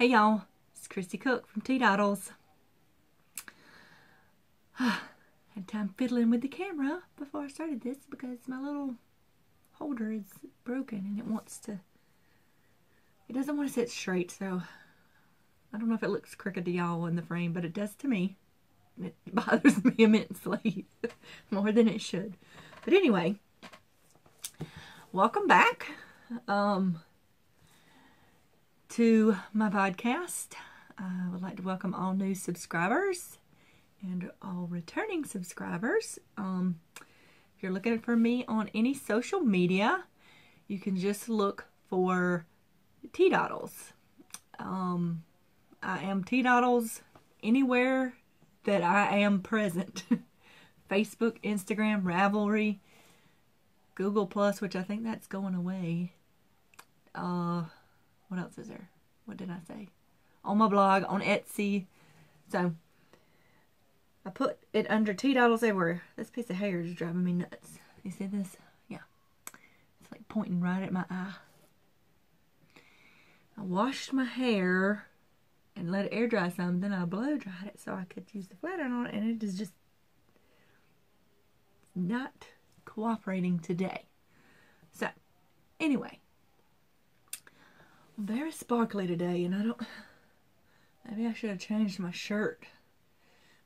Hey y'all, it's Christy Cook from Teadoddles. Had time fiddling with the camera before I started this because my little holder is broken and it wants to, it doesn't want to sit straight so I don't know if it looks crooked to y'all in the frame but it does to me. It bothers me immensely more than it should. But anyway, welcome back. Um, to my podcast. I would like to welcome all new subscribers and all returning subscribers. Um, if you're looking for me on any social media, you can just look for Teadoddles. Um, I am Teadoddles anywhere that I am present. Facebook, Instagram, Ravelry, Google Plus, which I think that's going away. Uh, what else is there? What did I say? On my blog, on Etsy. So, I put it under Teadoddles everywhere. This piece of hair is driving me nuts. You see this? Yeah. It's like pointing right at my eye. I washed my hair and let it air dry some. Then I blow dried it so I could use the flat iron on it. And it is just not cooperating today. So, anyway very sparkly today, and I don't. Maybe I should have changed my shirt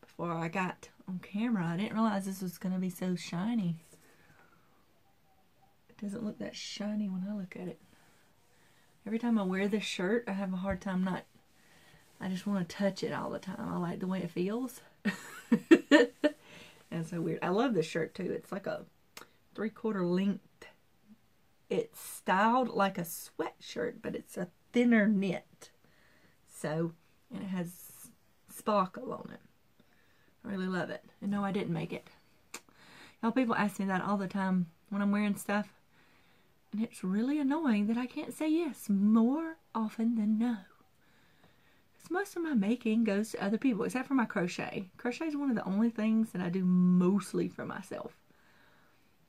before I got on camera. I didn't realize this was going to be so shiny. It doesn't look that shiny when I look at it. Every time I wear this shirt, I have a hard time not. I just want to touch it all the time. I like the way it feels. That's so weird. I love this shirt too. It's like a three quarter length it's styled like a sweatshirt, but it's a thinner knit. So, and it has sparkle on it. I really love it. And no, I didn't make it. Y'all, people ask me that all the time when I'm wearing stuff. And it's really annoying that I can't say yes more often than no. Because most of my making goes to other people, except for my crochet. Crochet is one of the only things that I do mostly for myself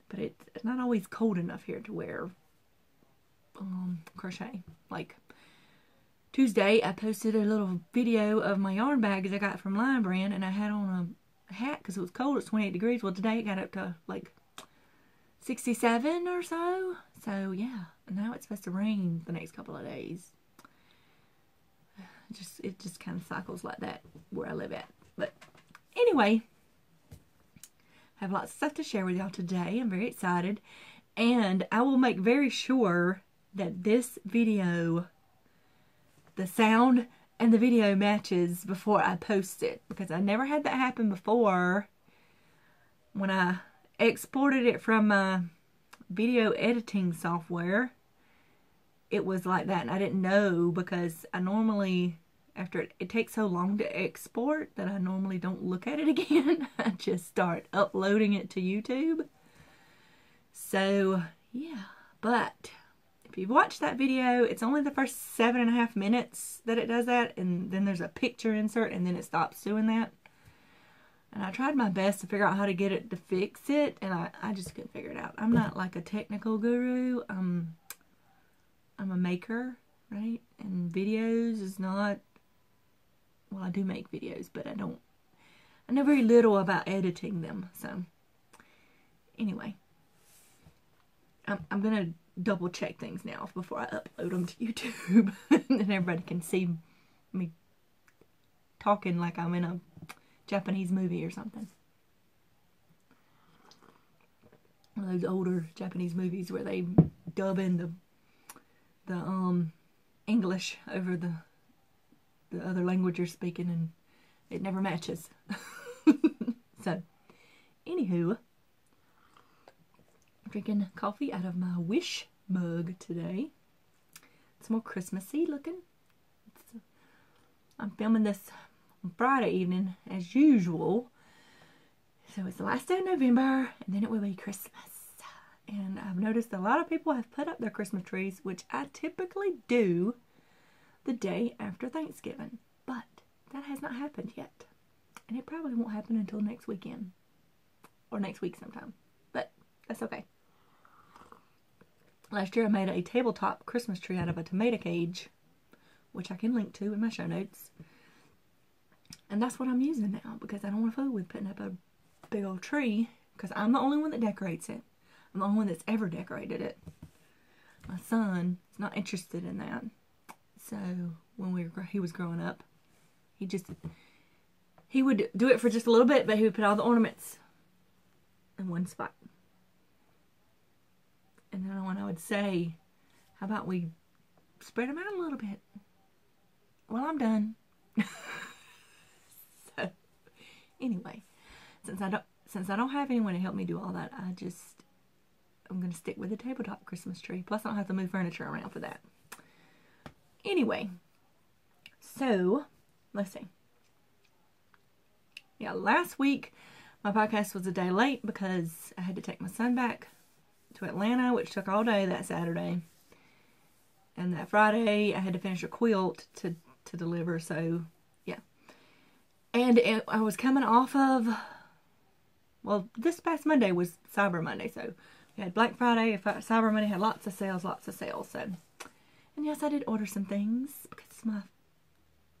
but it's not always cold enough here to wear um, crochet. Like Tuesday, I posted a little video of my yarn bags I got from Lion Brand, and I had on a hat because it was cold. It's 28 degrees. Well, today it got up to like 67 or so. So yeah, now it's supposed to rain the next couple of days. Just it just kind of cycles like that where I live at. But anyway, I have lots of stuff to share with y'all today. I'm very excited. And I will make very sure that this video, the sound and the video matches before I post it. Because I never had that happen before. When I exported it from my video editing software, it was like that. And I didn't know because I normally after it, it takes so long to export that I normally don't look at it again. I just start uploading it to YouTube. So, yeah. But, if you've watched that video, it's only the first seven and a half minutes that it does that. And then there's a picture insert and then it stops doing that. And I tried my best to figure out how to get it to fix it. And I, I just couldn't figure it out. I'm not like a technical guru. Um, I'm a maker, right? And videos is not well, I do make videos, but I don't, I know very little about editing them. So, anyway, I'm, I'm going to double check things now before I upload them to YouTube. and everybody can see me talking like I'm in a Japanese movie or something. One of those older Japanese movies where they dub in the the um English over the the other language you're speaking and it never matches. so, anywho, I'm drinking coffee out of my Wish mug today. It's more Christmassy looking. I'm filming this on Friday evening as usual. So it's the last day of November and then it will be Christmas. And I've noticed a lot of people have put up their Christmas trees, which I typically do the day after Thanksgiving. But that has not happened yet. And it probably won't happen until next weekend. Or next week sometime. But that's okay. Last year I made a tabletop Christmas tree out of a tomato cage which I can link to in my show notes. And that's what I'm using now because I don't want to fool with putting up a big old tree because I'm the only one that decorates it. I'm the only one that's ever decorated it. My son is not interested in that. So when we were, he was growing up, he just he would do it for just a little bit, but he would put all the ornaments in one spot. And then when I would say, "How about we spread them out a little bit?" Well, I'm done. so anyway, since I don't since I don't have anyone to help me do all that, I just I'm gonna stick with the tabletop Christmas tree. Plus, I don't have to move furniture around for that. Anyway, so let's see. Yeah, last week my podcast was a day late because I had to take my son back to Atlanta, which took all day that Saturday. And that Friday I had to finish a quilt to to deliver. So yeah, and it, I was coming off of well, this past Monday was Cyber Monday, so we had Black Friday, Cyber Monday had lots of sales, lots of sales. So, and yes, I did order some things because my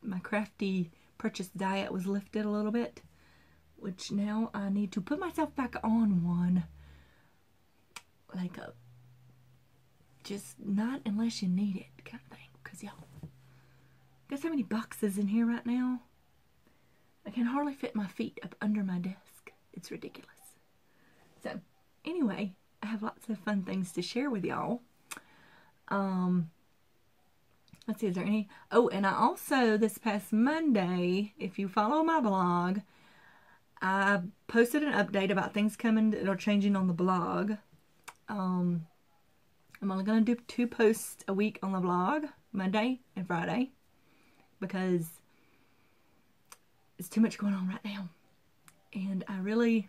my crafty purchase diet was lifted a little bit, which now I need to put myself back on one. Like a just not unless you need it kind of thing. Cause y'all, guess how many boxes in here right now? I can hardly fit my feet up under my desk. It's ridiculous. So, anyway, I have lots of fun things to share with y'all. Um, let's see, is there any? Oh, and I also, this past Monday, if you follow my blog, I posted an update about things coming that are changing on the blog. Um, I'm only going to do two posts a week on the blog, Monday and Friday, because it's too much going on right now and I really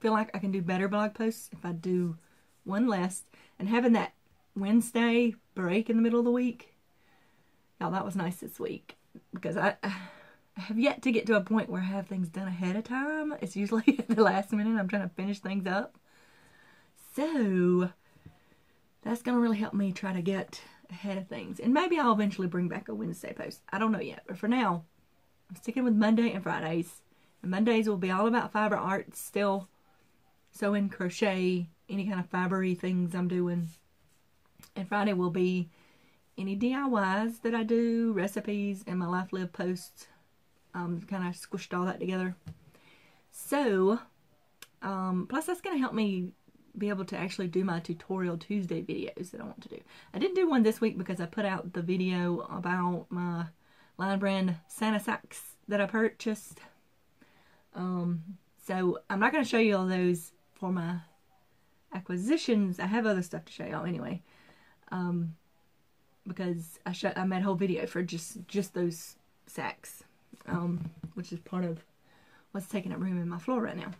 feel like I can do better blog posts if I do one less. And having that Wednesday break in the middle of the week, y'all, that was nice this week because I, I have yet to get to a point where I have things done ahead of time. It's usually at the last minute I'm trying to finish things up. So that's going to really help me try to get ahead of things. And maybe I'll eventually bring back a Wednesday post. I don't know yet. But for now, I'm sticking with Monday and Fridays. And Mondays will be all about fiber arts still. Sewing, crochet, any kind of fibery things I'm doing. And Friday will be any DIYs that I do, recipes, and my Life Live posts. Um, kind of squished all that together. So, um, plus that's going to help me be able to actually do my tutorial Tuesday videos that I want to do. I didn't do one this week because I put out the video about my Lion Brand Santa sacks that I purchased. Um, so I'm not going to show you all those for my acquisitions. I have other stuff to show y'all anyway. Um, because I, show, I made a whole video for just, just those sacks. Um, which is part of what's taking up room in my floor right now.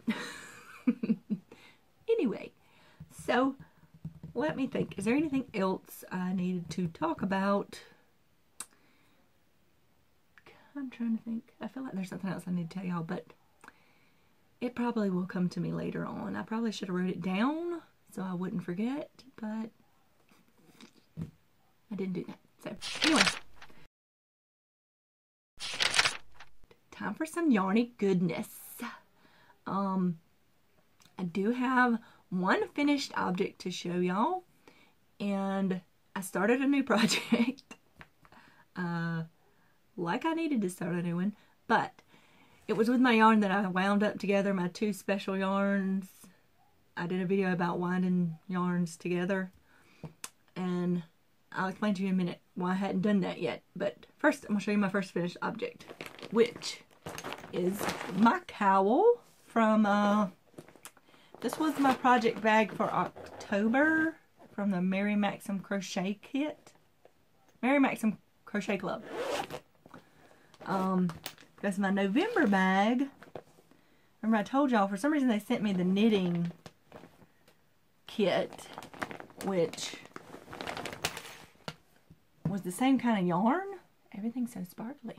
anyway, so let me think. Is there anything else I needed to talk about? I'm trying to think. I feel like there's something else I need to tell y'all, but it probably will come to me later on. I probably should have wrote it down so I wouldn't forget, but I didn't do that. So anyway, time for some yarny goodness. Um, I do have one finished object to show y'all, and I started a new project. uh, like I needed to start a new one, but it was with my yarn that I wound up together, my two special yarns. I did a video about winding yarns together. And I'll explain to you in a minute why I hadn't done that yet. But first, I'm going to show you my first finished object, which is my cowl from, uh, this was my project bag for October from the Mary Maxim Crochet Kit. Mary Maxim Crochet Club. Um, that's my November bag. Remember I told y'all, for some reason they sent me the knitting kit, which was the same kind of yarn. Everything's so sparkly.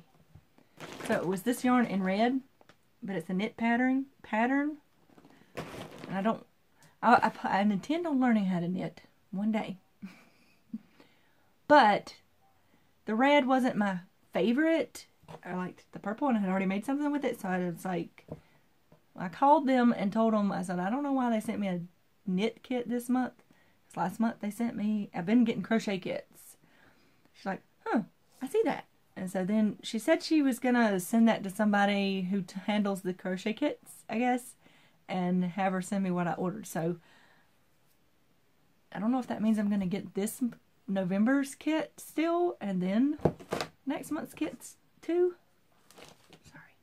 So it was this yarn in red, but it's a knit pattern. pattern. And I don't, I, I, I intend on learning how to knit one day. but the red wasn't my favorite. I liked the purple and I had already made something with it. So I was like, I called them and told them, I said, I don't know why they sent me a knit kit this month. Last month they sent me, I've been getting crochet kits. She's like, huh, I see that. And so then she said she was going to send that to somebody who handles the crochet kits, I guess, and have her send me what I ordered. So I don't know if that means I'm going to get this November's kit still and then next month's kits too. Sorry.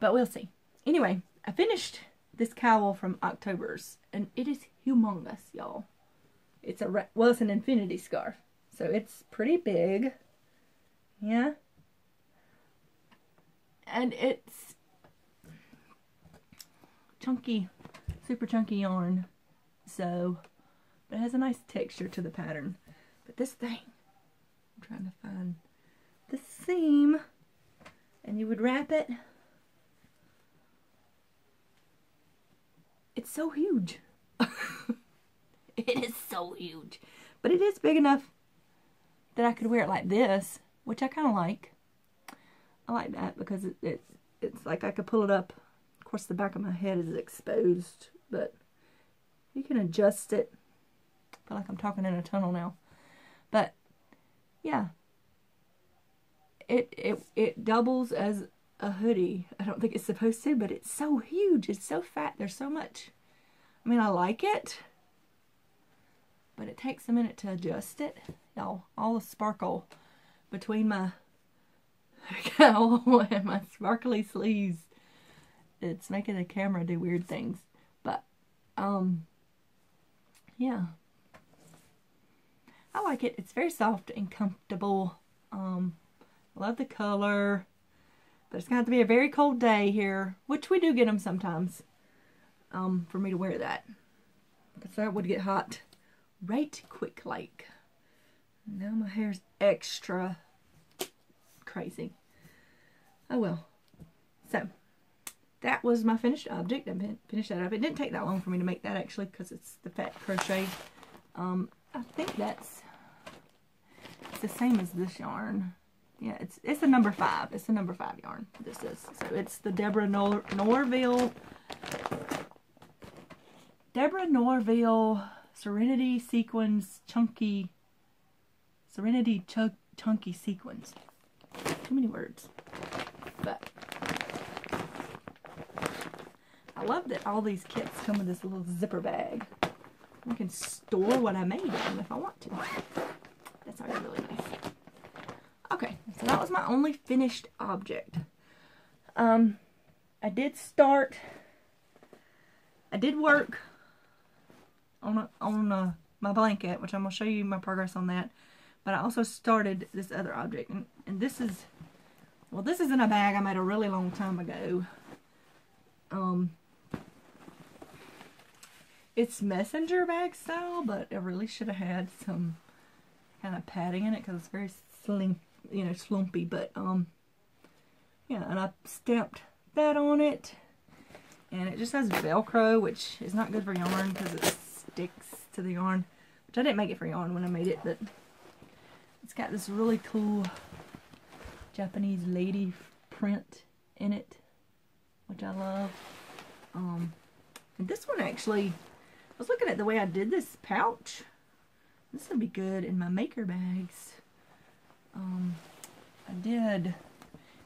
But we'll see. Anyway, I finished this cowl from October's and it is humongous, y'all. It's a, well, it's an infinity scarf. So it's pretty big. Yeah. And it's chunky, super chunky yarn. So, but it has a nice texture to the pattern. But this thing, I'm trying to find the seam. And you would wrap it. It's so huge. it is so huge. But it is big enough that I could wear it like this, which I kind of like. I like that because it, it, it's like I could pull it up. Of course, the back of my head is exposed, but you can adjust it. I feel like I'm talking in a tunnel now. But, yeah. It, it, it doubles as a hoodie. I don't think it's supposed to, but it's so huge. It's so fat. There's so much. I mean, I like it, but it takes a minute to adjust it. Y'all, all the sparkle between my and my sparkly sleeves. It's making the camera do weird things. But, um, yeah. I like it. It's very soft and comfortable. Um, love the color. But it's going to have to be a very cold day here, which we do get them sometimes, um, for me to wear that. Because that would get hot right quick like. Now my hair's extra crazy. Oh well. So, that was my finished object. I finished that up. It didn't take that long for me to make that actually because it's the fat crochet. Um, I think that's it's the same as this yarn. Yeah, it's it's a number five. It's a number five yarn. This is so it's the Deborah Nor Norville Deborah Norville Serenity Sequins Chunky Serenity Ch Chunky Sequins. Too many words. But I love that all these kits come with this little zipper bag. I can store what I made in them if I want to. That's already really nice. Okay, so that was my only finished object. Um, I did start, I did work on, a, on a, my blanket, which I'm going to show you my progress on that. But I also started this other object. And, and this is, well, this is in a bag I made a really long time ago. Um, it's messenger bag style, but it really should have had some kind of padding in it because it's very slim, you know, slumpy. But, um, yeah, and I stamped that on it. And it just has Velcro, which is not good for yarn because it sticks to the yarn. Which I didn't make it for yarn when I made it, but it's got this really cool Japanese lady print in it, which I love. Um, and this one actually, I was looking at the way I did this pouch. This would be good in my maker bags. Um, I did,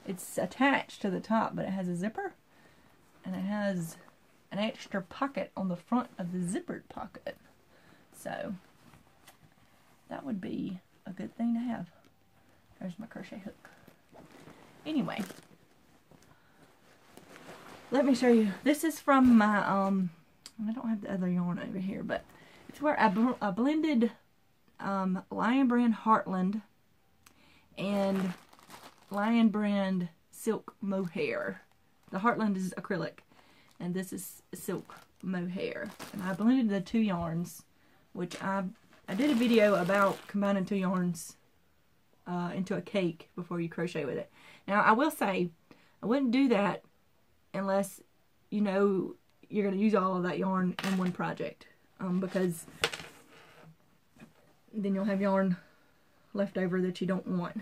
it's attached to the top, but it has a zipper. And it has an extra pocket on the front of the zippered pocket. So, that would be a good thing to have. There's my crochet hook. Anyway, let me show you. This is from my, um, I don't have the other yarn over here, but it's where I, bl I blended um, Lion Brand Heartland and Lion Brand Silk Mohair. The Heartland is acrylic, and this is silk mohair. And I blended the two yarns, which I I did a video about combining two yarns uh, into a cake before you crochet with it. Now, I will say, I wouldn't do that unless you know you're going to use all of that yarn in one project. Um, because then you'll have yarn left over that you don't want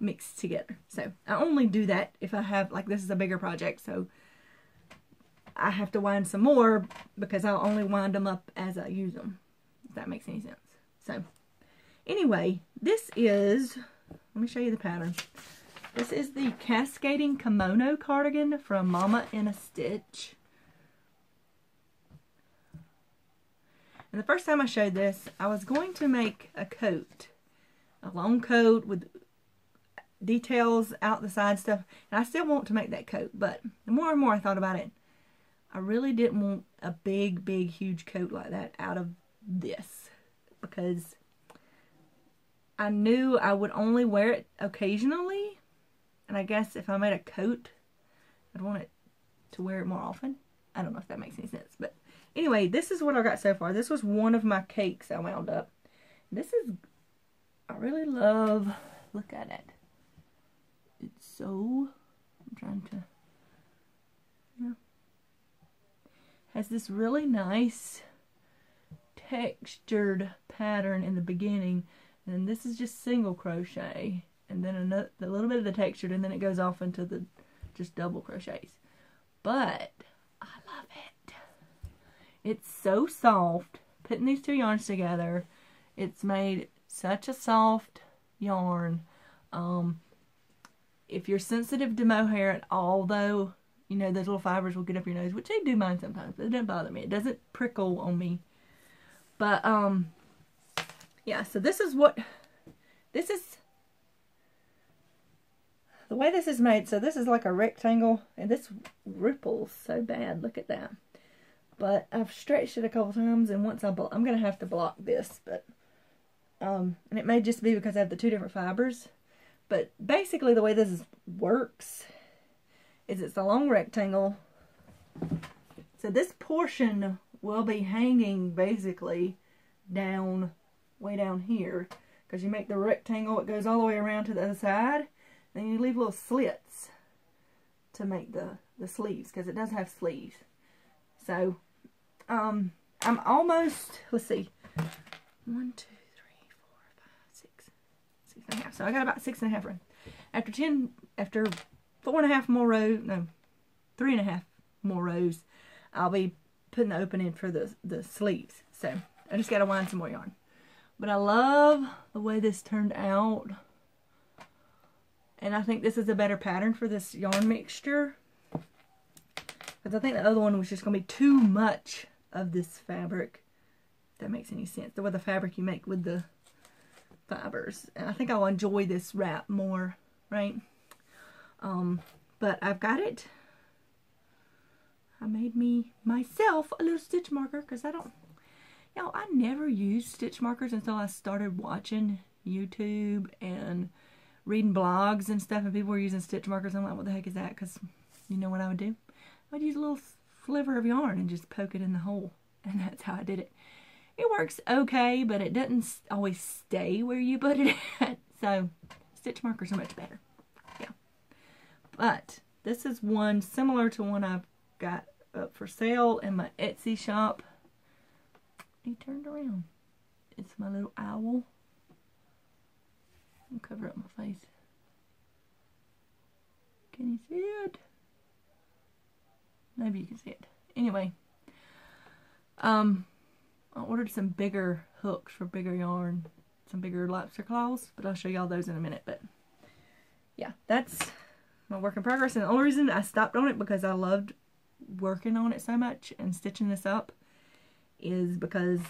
mixed together. So I only do that if I have, like this is a bigger project, so I have to wind some more because I'll only wind them up as I use them, if that makes any sense. So anyway, this is, let me show you the pattern. This is the Cascading Kimono Cardigan from Mama in a Stitch. And the first time I showed this, I was going to make a coat. A long coat with details out the side stuff. And I still want to make that coat. But the more and more I thought about it, I really didn't want a big, big, huge coat like that out of this. Because I knew I would only wear it occasionally. And I guess if I made a coat, I'd want it to wear it more often. I don't know if that makes any sense. But Anyway, this is what I got so far. This was one of my cakes I wound up. This is, I really love, look at it. It's so, I'm trying to, yeah. Has this really nice textured pattern in the beginning. And this is just single crochet. And then another, a little bit of the textured and then it goes off into the just double crochets. But I love it it's so soft. Putting these two yarns together, it's made such a soft yarn. Um, if you're sensitive to mohair at all, though, you know, those little fibers will get up your nose, which they do mine sometimes, but it doesn't bother me. It doesn't prickle on me. But, um, yeah, so this is what, this is, the way this is made, so this is like a rectangle, and this ripples so bad. Look at that. But I've stretched it a couple times, and once I I'm going to have to block this, but, um, and it may just be because I have the two different fibers. But basically the way this is, works is it's a long rectangle. So this portion will be hanging basically down, way down here. Because you make the rectangle, it goes all the way around to the other side. Then you leave little slits to make the, the sleeves, because it does have sleeves. So um, I'm almost, let's see, one, two, three, four, five, six, six and a half. So I got about six and a half rows. After 10, after four and a half more rows, no, three and a half more rows, I'll be putting the opening for the, the sleeves. So I just got to wind some more yarn. But I love the way this turned out. And I think this is a better pattern for this yarn mixture. Because I think the other one was just going to be too much of this fabric. If that makes any sense. The way the fabric you make with the fibers. And I think I'll enjoy this wrap more, right? Um, but I've got it. I made me myself a little stitch marker because I don't, you know, I never used stitch markers until I started watching YouTube and reading blogs and stuff and people were using stitch markers. I'm like, what the heck is that? Because you know what I would do? I'd use a little sliver of yarn and just poke it in the hole. And that's how I did it. It works okay, but it doesn't always stay where you put it at. So stitch markers are much better. But this is one similar to one I've got up for sale in my Etsy shop. He turned around. It's my little owl. I'll cover up my face. Can you see it? Maybe you can see it. Anyway, um, I ordered some bigger hooks for bigger yarn, some bigger lobster claws, but I'll show y'all those in a minute. But yeah, that's my work in progress. And the only reason I stopped on it because I loved working on it so much and stitching this up is because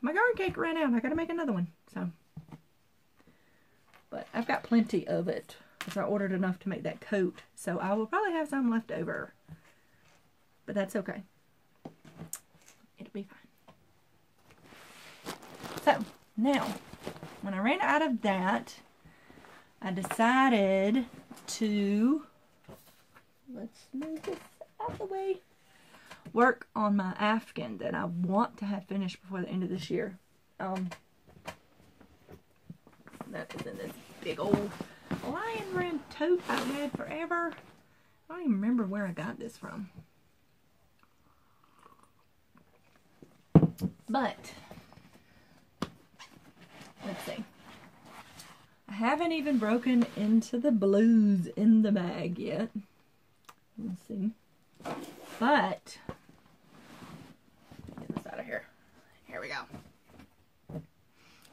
my yarn cake ran out. I got to make another one. So, but I've got plenty of it because I ordered enough to make that coat. So I will probably have some left over. But that's okay. It'll be fine. So, now, when I ran out of that, I decided to, let's move this out of the way, work on my Afghan that I want to have finished before the end of this year. Um, that is in this big old lion brand tote I've had forever. I don't even remember where I got this from. But, let's see. I haven't even broken into the blues in the bag yet. Let's see. But, get this out of here. Here we go.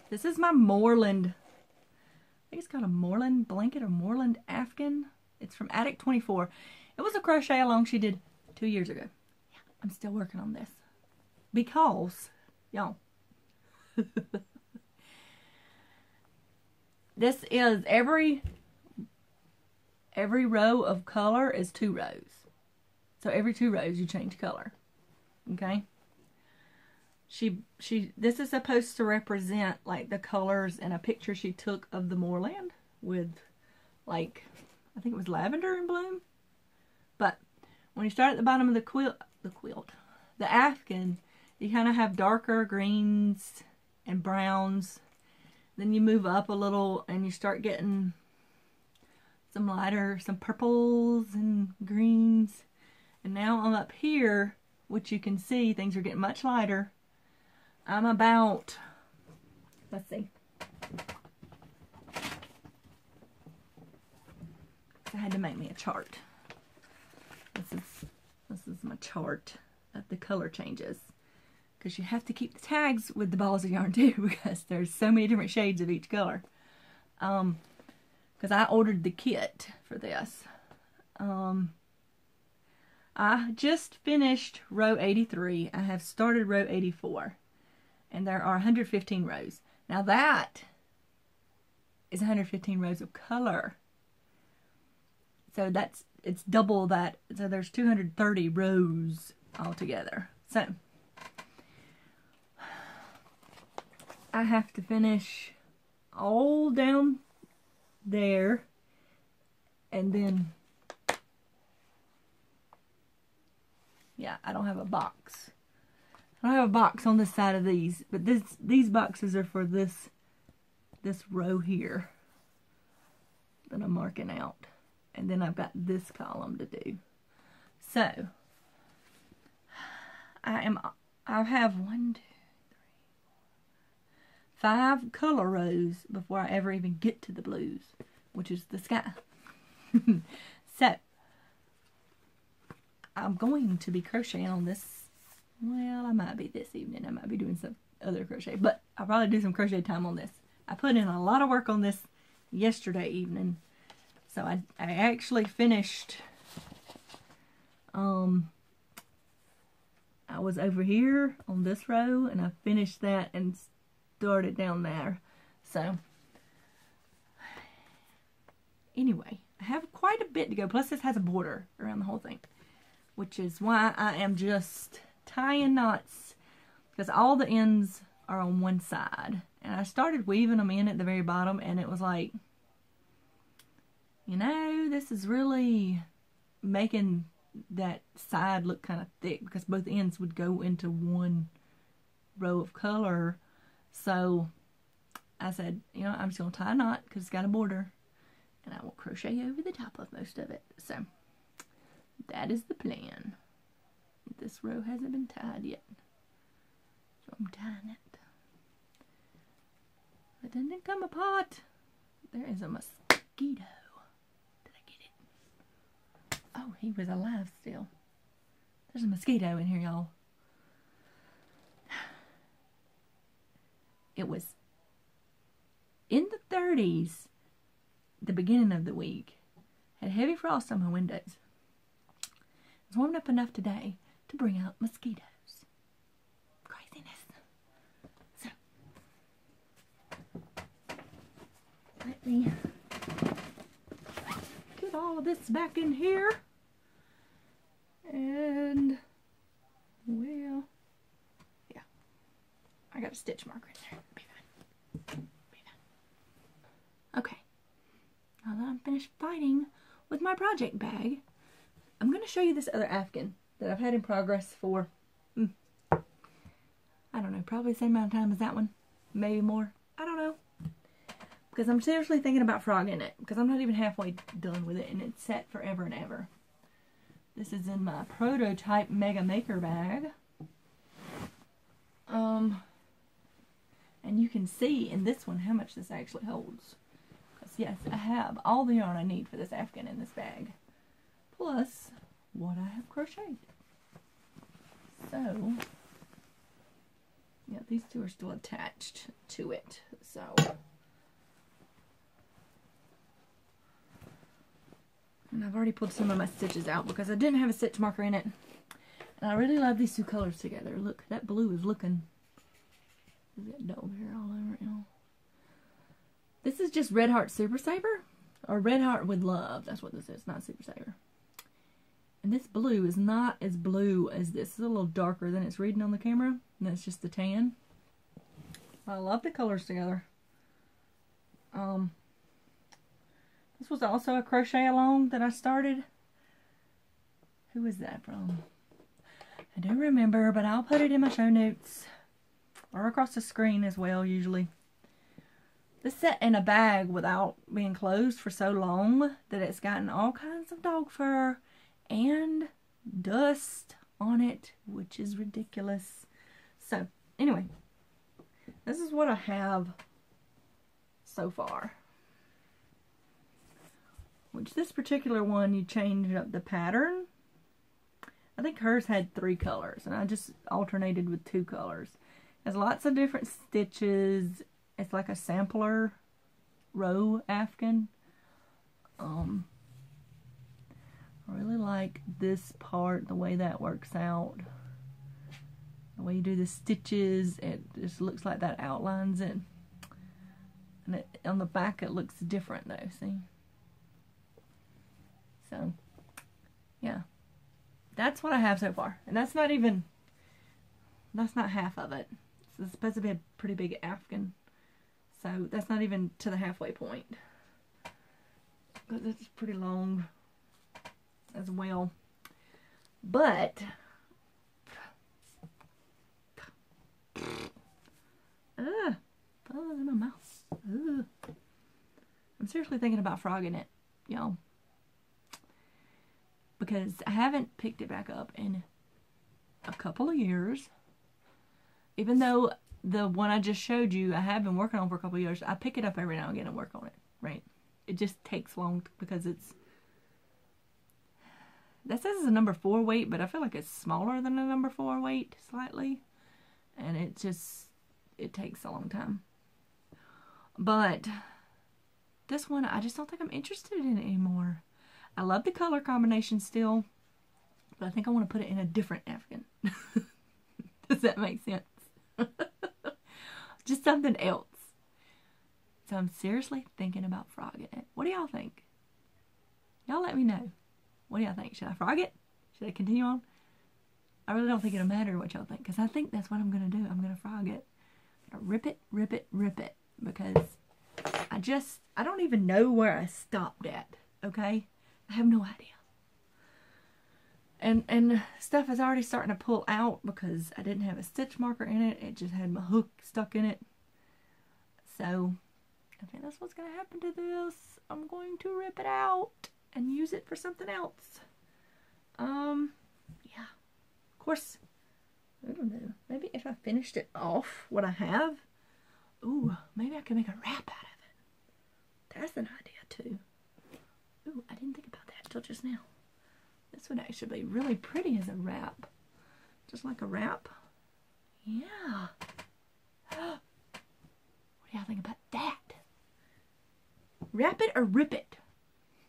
This is my Moorland, I think it's called a Moorland blanket or Moorland Afghan. It's from Attic 24. It was a crochet along she did two years ago. Yeah, I'm still working on this. Because, y'all, this is every every row of color is two rows. So every two rows you change color. Okay? She she this is supposed to represent like the colors in a picture she took of the moorland with like I think it was lavender in bloom. But when you start at the bottom of the quilt the quilt, the Afghan, you kind of have darker greens and browns. Then you move up a little and you start getting some lighter, some purples and greens. And now I'm up here, which you can see things are getting much lighter. I'm about, let's see. I had to make me a chart. This is, this is my chart of the color changes because you have to keep the tags with the balls of yarn too because there's so many different shades of each color. Um, because I ordered the kit for this. Um, I just finished row 83. I have started row 84. And there are 115 rows. Now that is 115 rows of color. So that's, it's double that. So there's 230 rows altogether. So, I have to finish all down there and then yeah I don't have a box. I don't have a box on this side of these but this these boxes are for this this row here that I'm marking out and then I've got this column to do. So I am I have one two five color rows before I ever even get to the blues, which is the sky. so, I'm going to be crocheting on this. Well, I might be this evening. I might be doing some other crochet, but I'll probably do some crochet time on this. I put in a lot of work on this yesterday evening. So I, I actually finished, um, I was over here on this row and I finished that and started down there. So, anyway, I have quite a bit to go. Plus, this has a border around the whole thing, which is why I am just tying knots because all the ends are on one side. And I started weaving them in at the very bottom, and it was like, you know, this is really making that side look kind of thick because both ends would go into one row of color so I said, you know, I'm just going to tie a knot because it's got a border and I will crochet over the top of most of it. So that is the plan. This row hasn't been tied yet. So I'm tying it. It didn't come apart. There is a mosquito. Did I get it? Oh, he was alive still. There's a mosquito in here, y'all. It was in the 30s, the beginning of the week, had heavy frost on my windows. It's warmed up enough today to bring out mosquitoes. Craziness. So, let me get all of this back in here. And, well, yeah, I got a stitch marker in there. Be fine. Be fine. Okay. Now that I'm finished fighting with my project bag, I'm going to show you this other Afghan that I've had in progress for, mm, I don't know, probably the same amount of time as that one. Maybe more. I don't know. Because I'm seriously thinking about frogging it. Because I'm not even halfway done with it. And it's set forever and ever. This is in my prototype Mega Maker bag. Um, and you can see in this one how much this actually holds. Yes, I have all the yarn I need for this Afghan in this bag. Plus, what I have crocheted. So, yeah, these two are still attached to it. So, and I've already pulled some of my stitches out because I didn't have a stitch marker in it. And I really love these two colors together. Look, that blue is looking, is that dove hair all over it, you This is just Red Heart Super Saver, or Red Heart with Love. That's what this is, not Super Saver. And this blue is not as blue as this. It's a little darker than it's reading on the camera. And that's just the tan. I love the colors together. Um, this was also a crochet along that I started. Who is that from? I don't remember, but I'll put it in my show notes. Or across the screen as well, usually. This set in a bag without being closed for so long that it's gotten all kinds of dog fur and dust on it, which is ridiculous. So, anyway, this is what I have so far. Which this particular one, you change up the pattern. I think hers had three colors, and I just alternated with two colors. Has lots of different stitches. It's like a sampler row Afghan. Um, I really like this part, the way that works out. The way you do the stitches, it just looks like that outlines it. And it, on the back it looks different though, see? So, yeah. That's what I have so far. And that's not even, that's not half of it. It's supposed to be a pretty big Afghan. So that's not even to the halfway point. Because it's pretty long as well. But uh, oh, in my mouth. Ugh. I'm seriously thinking about frogging it, y'all. Because I haven't picked it back up in a couple of years. Even though the one I just showed you, I have been working on for a couple years. I pick it up every now and again and work on it, right? It just takes long because it's that says it's a number four weight, but I feel like it's smaller than a number four weight slightly. And it just, it takes a long time. But this one, I just don't think I'm interested in anymore. I love the color combination still, but I think I want to put it in a different Afghan. Does that make sense? just something else. So I'm seriously thinking about frogging it. What do y'all think? Y'all let me know. What do y'all think? Should I frog it? Should I continue on? I really don't think it'll matter what y'all think because I think that's what I'm going to do. I'm going to frog it. rip it, rip it, rip it because I just, I don't even know where I stopped at, okay? I have no idea. And, and stuff is already starting to pull out because I didn't have a stitch marker in it. It just had my hook stuck in it. So, I think that's what's going to happen to this. I'm going to rip it out and use it for something else. Um, yeah. Of course, I don't know. Maybe if I finished it off, what I have, ooh, maybe I can make a wrap out of it. That's an idea too. Ooh, I didn't think about that till just now. This would actually be really pretty as a wrap. Just like a wrap. Yeah. what do y'all think about that? Wrap it or rip it?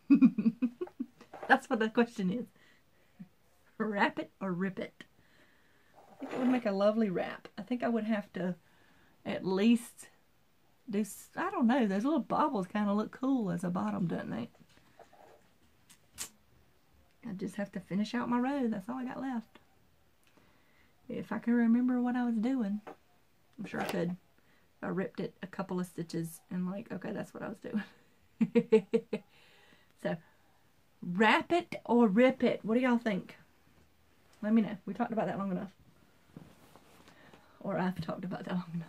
That's what the question is. Wrap it or rip it? I think it would make a lovely wrap. I think I would have to at least do, I don't know, those little bobbles kind of look cool as a bottom, doesn't they? I just have to finish out my row. That's all I got left. If I can remember what I was doing, I'm sure I could. I ripped it a couple of stitches and like, okay, that's what I was doing. So, wrap it or rip it. What do y'all think? Let me know. We talked about that long enough. Or I've talked about that long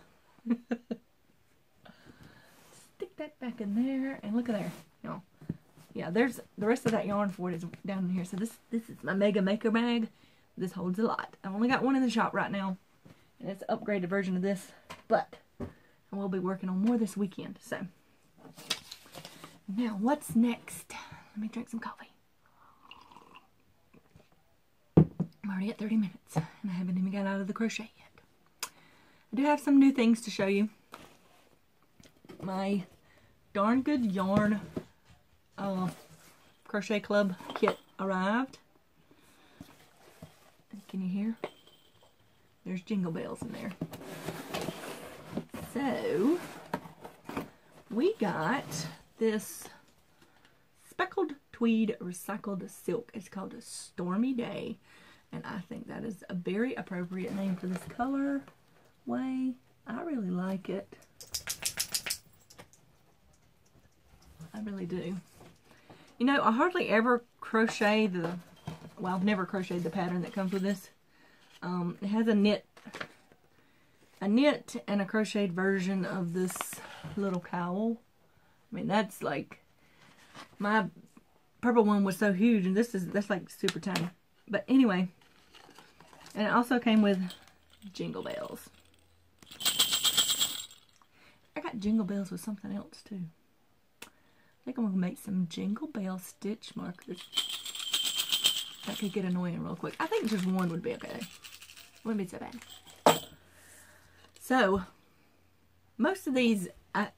enough. Stick that back in there. And look at there. Y'all. Yeah, there's the rest of that yarn for it is down in here. So this this is my Mega Maker bag. This holds a lot. I've only got one in the shop right now. And it's an upgraded version of this. But I will be working on more this weekend. So Now, what's next? Let me drink some coffee. I'm already at 30 minutes and I haven't even got out of the crochet yet. I do have some new things to show you. My Darn Good Yarn uh, Crochet Club kit arrived. Can you hear? There's jingle bells in there. So, we got this speckled tweed recycled silk. It's called a Stormy Day. And I think that is a very appropriate name for this color way. I really like it. I really do. You know, I hardly ever crochet the, well, I've never crocheted the pattern that comes with this. Um, it has a knit, a knit and a crocheted version of this little cowl. I mean, that's like, my purple one was so huge, and this is, that's like super tiny. But anyway, and it also came with jingle bells. I got jingle bells with something else too. Think I'm going to make some jingle bell stitch markers. That could get annoying real quick. I think just one would be okay. Wouldn't be so bad. So, most of these, I,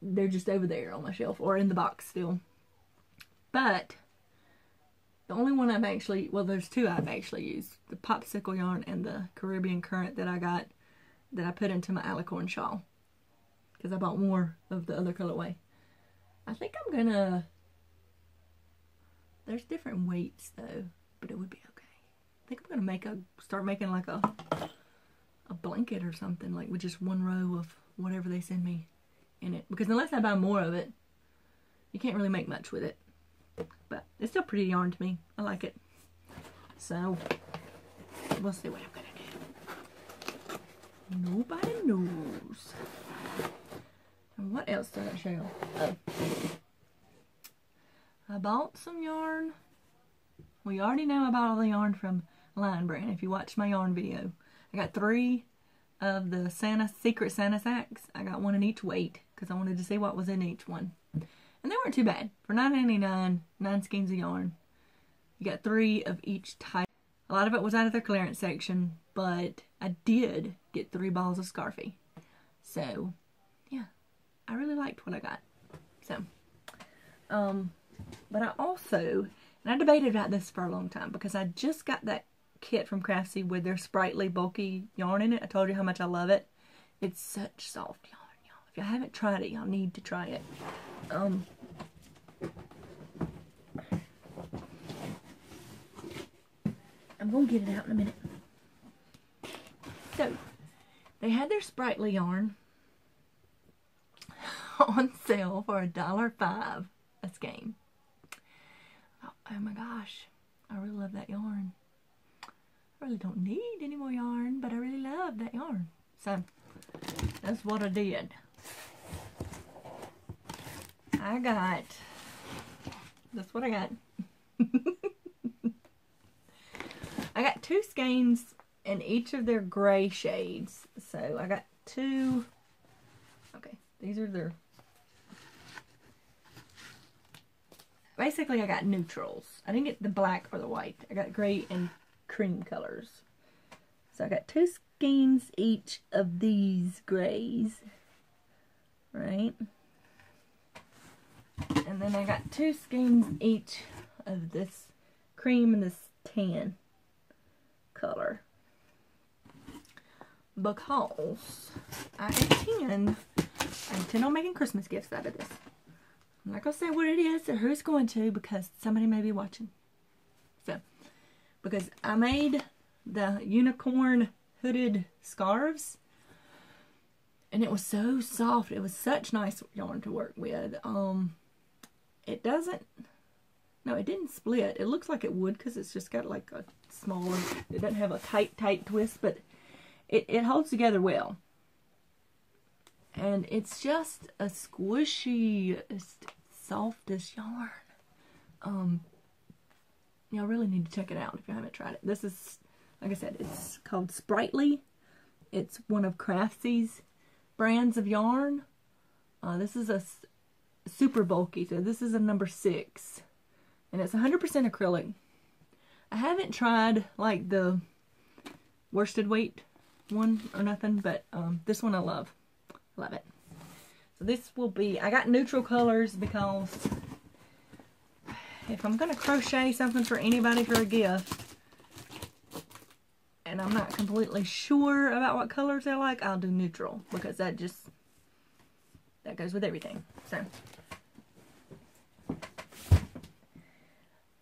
they're just over there on my shelf or in the box still. But, the only one I've actually, well, there's two I've actually used. The popsicle yarn and the Caribbean current that I got, that I put into my alicorn shawl. Because I bought more of the other colorway. I think I'm gonna, there's different weights though, but it would be okay. I think I'm gonna make a, start making like a, a blanket or something, like with just one row of whatever they send me in it. Because unless I buy more of it, you can't really make much with it. But it's still pretty yarn to me. I like it. So, we'll see what I'm gonna do. Nobody knows. And what else did I show? Oh. I bought some yarn. We already know about all the yarn from Lion Brand. If you watched my yarn video, I got three of the Santa Secret Santa sacks. I got one in each weight because I wanted to see what was in each one. And they weren't too bad. For $9.99, nine skeins of yarn, you got three of each type. A lot of it was out of their clearance section, but I did get three balls of Scarfie. So, I really liked what I got. So, um, but I also, and I debated about this for a long time because I just got that kit from Craftsy with their sprightly, bulky yarn in it. I told you how much I love it. It's such soft yarn, y'all. If y'all haven't tried it, y'all need to try it. Um, I'm going to get it out in a minute. So, they had their sprightly yarn on sale for a dollar five a skein. Oh, oh my gosh, I really love that yarn. I really don't need any more yarn, but I really love that yarn. So, that's what I did. I got, that's what I got. I got two skeins in each of their gray shades. So I got two, okay, these are their, basically I got neutrals. I didn't get the black or the white. I got gray and cream colors. So I got two skeins each of these grays, right? And then I got two skeins each of this cream and this tan color. Because I intend, I intend on making Christmas gifts out of this. I'm not going to say what it is or who's going to because somebody may be watching. So, because I made the unicorn hooded scarves and it was so soft. It was such nice yarn to work with. Um, it doesn't, no, it didn't split. It looks like it would because it's just got like a smaller, it doesn't have a tight, tight twist, but it, it holds together well. And it's just a squishy, softest yarn. Um, you really need to check it out if you haven't tried it. This is, like I said, it's called Sprightly. It's one of Craftsy's brands of yarn. Uh, this is a super bulky. So this is a number six. And it's 100% acrylic. I haven't tried like the worsted weight one or nothing, but um, this one I love. Love it. So this will be, I got neutral colors because if I'm going to crochet something for anybody for a gift, and I'm not completely sure about what colors they like, I'll do neutral because that just, that goes with everything. So,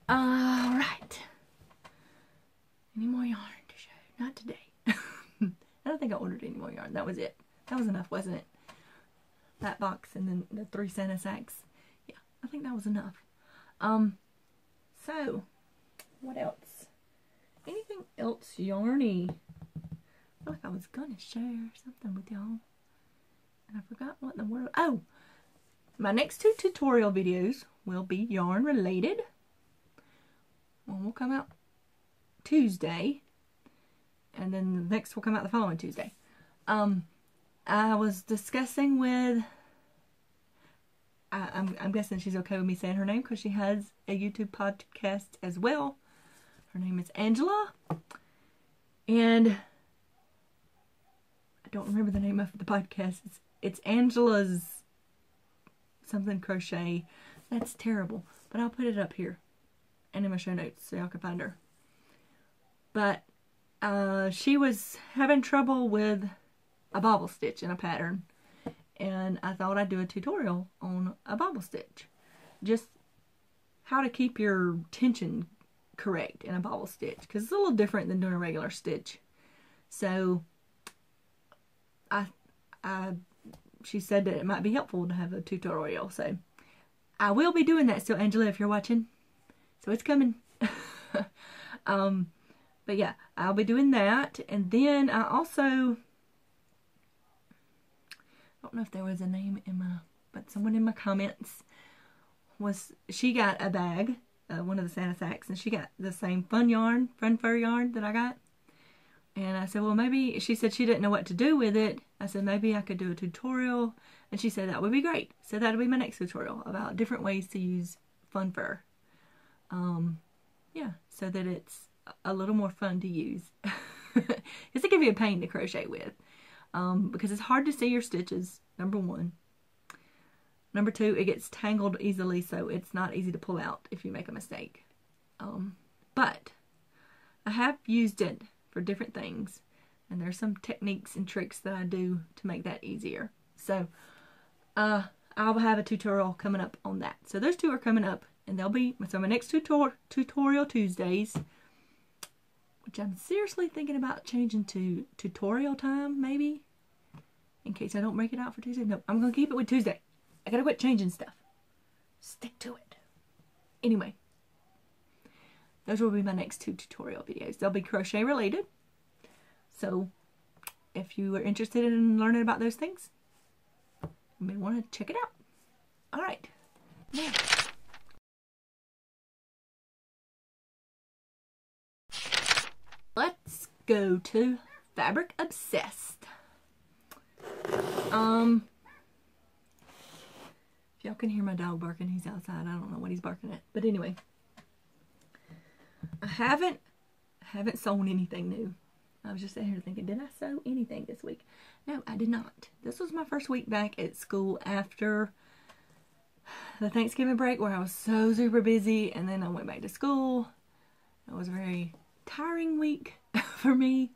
all right. Any more yarn to show? Not today. I don't think I ordered any more yarn. That was it. That was enough, wasn't it? That box and then the three Santa sacks. Yeah, I think that was enough. Um, so, what else? Anything else yarny? I like I was gonna share something with y'all. And I forgot what in the world. Oh! My next two tutorial videos will be yarn related. One will come out Tuesday. And then the next will come out the following Tuesday. Um, I was discussing with I, am I'm guessing she's okay with me saying her name because she has a YouTube podcast as well. Her name is Angela. And I don't remember the name of the podcast. It's, it's Angela's something crochet. That's terrible. But I'll put it up here and in my show notes so y'all can find her. But uh, she was having trouble with a bobble stitch in a pattern and I thought I'd do a tutorial on a bobble stitch. Just how to keep your tension correct in a bobble stitch because it's a little different than doing a regular stitch. So I, I, she said that it might be helpful to have a tutorial. So I will be doing that still, Angela, if you're watching. So it's coming. um, but yeah, I'll be doing that. And then I also don't know if there was a name in my, but someone in my comments was, she got a bag, uh, one of the Santa sacks, and she got the same fun yarn, fun fur yarn that I got. And I said, well, maybe, she said she didn't know what to do with it. I said, maybe I could do a tutorial. And she said, that would be great. So that'll be my next tutorial about different ways to use fun fur. Um, yeah, so that it's a little more fun to use. it's going to be a pain to crochet with um, because it's hard to see your stitches, number one. Number two, it gets tangled easily, so it's not easy to pull out if you make a mistake. Um, but I have used it for different things, and there's some techniques and tricks that I do to make that easier. So uh, I'll have a tutorial coming up on that. So those two are coming up, and they'll be, so my next tutor tutorial Tuesdays which I'm seriously thinking about changing to tutorial time, maybe, in case I don't make it out for Tuesday. No, I'm going to keep it with Tuesday. I got to quit changing stuff. Stick to it. Anyway, those will be my next two tutorial videos. They'll be crochet related. So, if you are interested in learning about those things, you may want to check it out. All right let's go to Fabric Obsessed. Um, if y'all can hear my dog barking, he's outside. I don't know what he's barking at. But anyway, I haven't, haven't sewn anything new. I was just sitting here thinking, did I sew anything this week? No, I did not. This was my first week back at school after the Thanksgiving break where I was so super busy and then I went back to school. It was a very tiring week for me.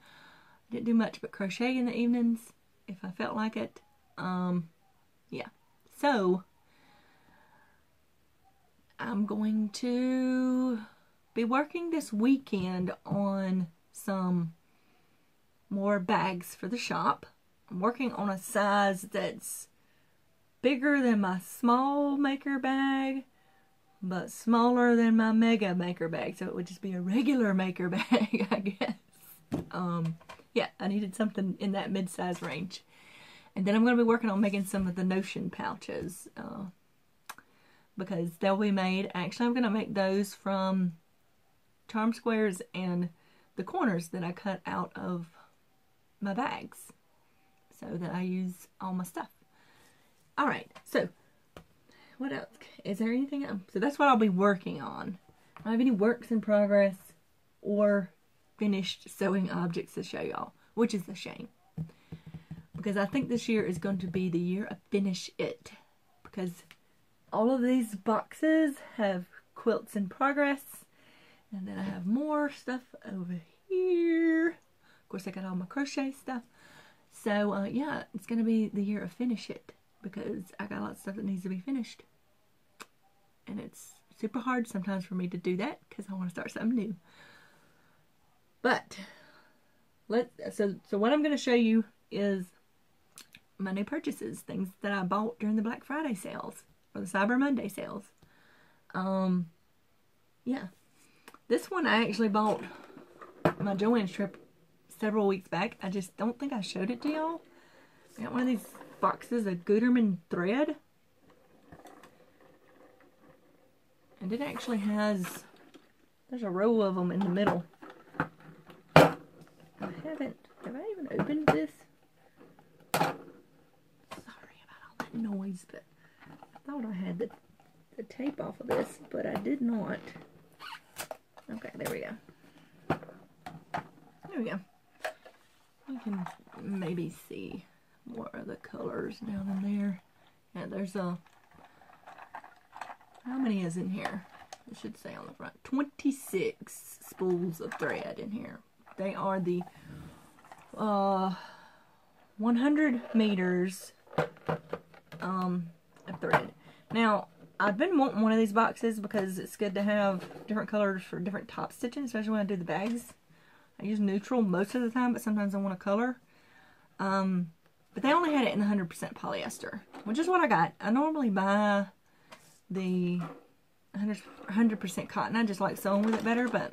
I didn't do much but crochet in the evenings if I felt like it. Um, yeah. So, I'm going to be working this weekend on some more bags for the shop. I'm working on a size that's bigger than my small maker bag but smaller than my mega maker bag. So it would just be a regular maker bag, I guess. Um, yeah, I needed something in that mid-size range. And then I'm going to be working on making some of the Notion pouches. Uh, because they'll be made, actually I'm going to make those from charm squares and the corners that I cut out of my bags. So that I use all my stuff. Alright, so what else? Is there anything else? So that's what I'll be working on. I don't have any works in progress or finished sewing objects to show y'all, which is a shame. Because I think this year is going to be the year of finish it. Because all of these boxes have quilts in progress. And then I have more stuff over here. Of course, I got all my crochet stuff. So, uh, yeah, it's going to be the year of finish it. Because I got a lot of stuff that needs to be finished. And it's super hard sometimes for me to do that. Because I want to start something new. But, let so, so what I'm going to show you is my new purchases. Things that I bought during the Black Friday sales. Or the Cyber Monday sales. Um, yeah. This one I actually bought my Joann's trip several weeks back. I just don't think I showed it to y'all. I got one of these boxes of Gutermann thread. And it actually has, there's a row of them in the middle. I haven't, have I even opened this? Sorry about all that noise, but I thought I had the, the tape off of this, but I did not. Okay, there we go. There we go. You can maybe see more of the colors down in there. Yeah, there's a, how many is in here? It should say on the front. 26 spools of thread in here. They are the uh, 100 meters um, of thread. Now, I've been wanting one of these boxes because it's good to have different colors for different top stitching, especially when I do the bags. I use neutral most of the time, but sometimes I want a color. Um, but they only had it in 100% polyester, which is what I got. I normally buy the 100% cotton. I just like sewing with it better, but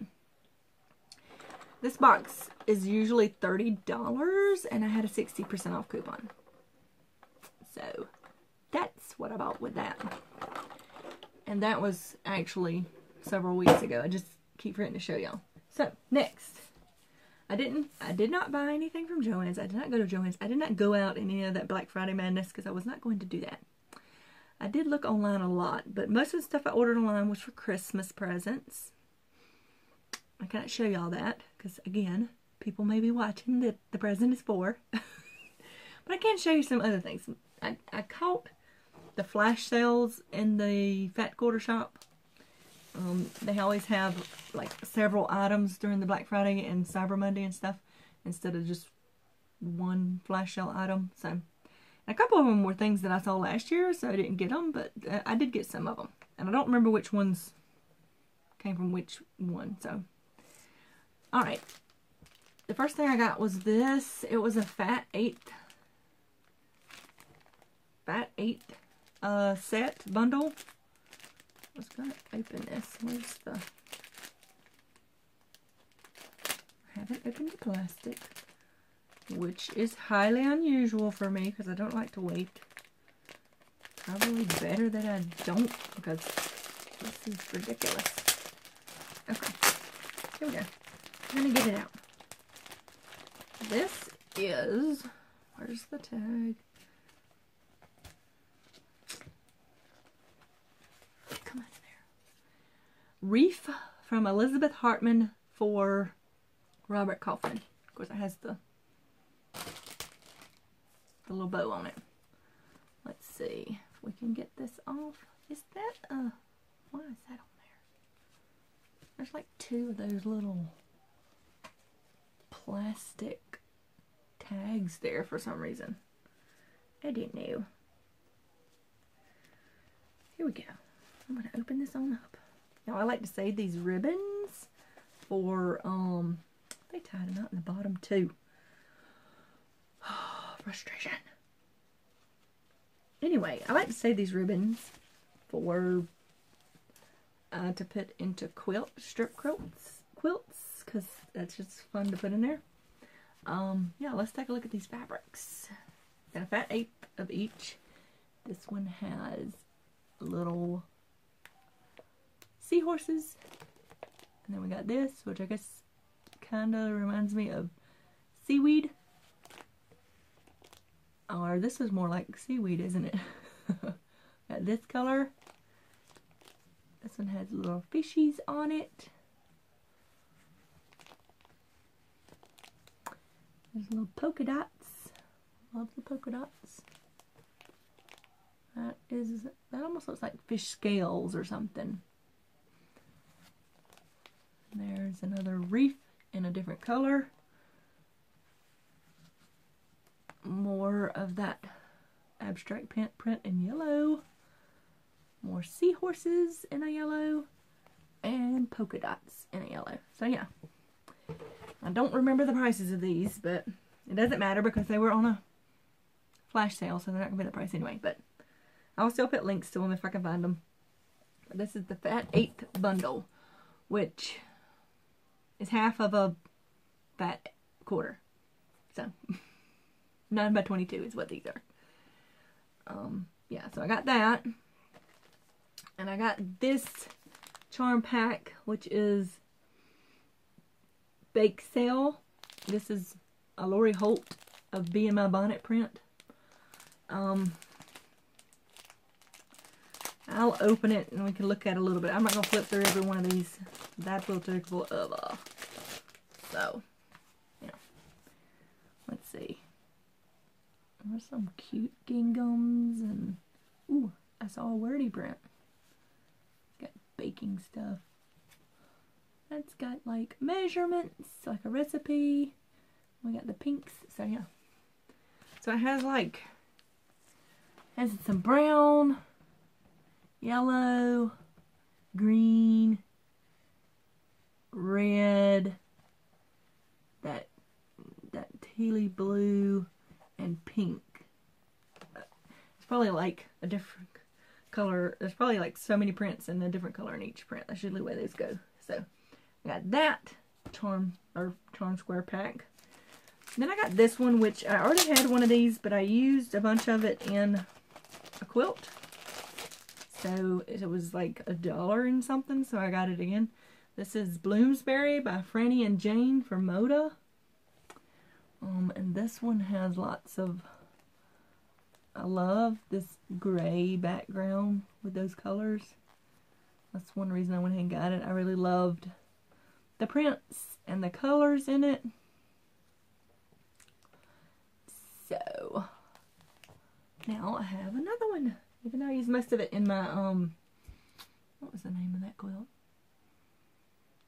this box is usually $30, and I had a 60% off coupon. So, that's what I bought with that. And that was actually several weeks ago. I just keep forgetting to show y'all. So, next. I didn't, I did not buy anything from Joann's. I did not go to Joann's. I did not go out in any of that Black Friday madness because I was not going to do that. I did look online a lot, but most of the stuff I ordered online was for Christmas presents. I can't show y'all that because, again, people may be watching that the present is for. but I can show you some other things. I, I caught the flash sales in the Fat Quarter Shop. Um, they always have like several items during the Black Friday and Cyber Monday and stuff instead of just one flash sale item. So a couple of them were things that I saw last year, so I didn't get them, but uh, I did get some of them. And I don't remember which ones came from which one, so. Alright. The first thing I got was this. It was a Fat 8. Fat 8 uh, set bundle. I was going to open this. Where's the... I haven't opened the plastic, which is highly unusual for me because I don't like to wait. Probably better that I don't because this is ridiculous. Okay, here we go. To get it out. This is, where's the tag? Come on there. Reef from Elizabeth Hartman for Robert Kaufman. Of course, it has the, the little bow on it. Let's see if we can get this off. Is that a, why is that on there? There's like two of those little plastic tags there for some reason. I didn't know. Here we go. I'm going to open this on up. Now I like to save these ribbons for, um, they tied them out in the bottom too. Frustration. Anyway, I like to save these ribbons for, uh, to put into quilt, strip quilts, quilts, because that's just fun to put in there. Um, yeah, let's take a look at these fabrics. Got a fat eighth of each. This one has little seahorses. And then we got this, which I guess kind of reminds me of seaweed. Or this is more like seaweed, isn't it? Got this color. This one has little fishies on it. There's little polka dots. Love the polka dots. That is, that almost looks like fish scales or something. There's another reef in a different color. More of that abstract print in yellow. More seahorses in a yellow. And polka dots in a yellow. So yeah. I don't remember the prices of these, but it doesn't matter because they were on a flash sale, so they're not going to be the price anyway. But I'll still put links to them if I can find them. This is the Fat Eighth Bundle, which is half of a fat quarter. So, 9 by 22 is what these are. Um, yeah, so I got that. And I got this charm pack, which is Bake Sale. This is a Lori Holt of My Bonnet print. Um, I'll open it and we can look at it a little bit. I'm not going to flip through every one of these. That will take forever. So, yeah. Let's see. There's some cute ginghams and... Ooh, I saw a wordy print. Got baking stuff. That's got like measurements, like a recipe. We got the pinks, so yeah. So it has like, has some brown, yellow, green, red, that that tealy blue, and pink. It's probably like a different color. There's probably like so many prints and a different color in each print. That's usually way these go. So I got that charm or charm square pack. Then I got this one, which I already had one of these, but I used a bunch of it in a quilt. So it was like a dollar and something, so I got it again. This is Bloomsbury by Franny and Jane from Moda. Um, and this one has lots of, I love this gray background with those colors. That's one reason I went ahead and got it. I really loved the prints and the colors in it. So, now I have another one. Even though I used most of it in my, um, what was the name of that quilt?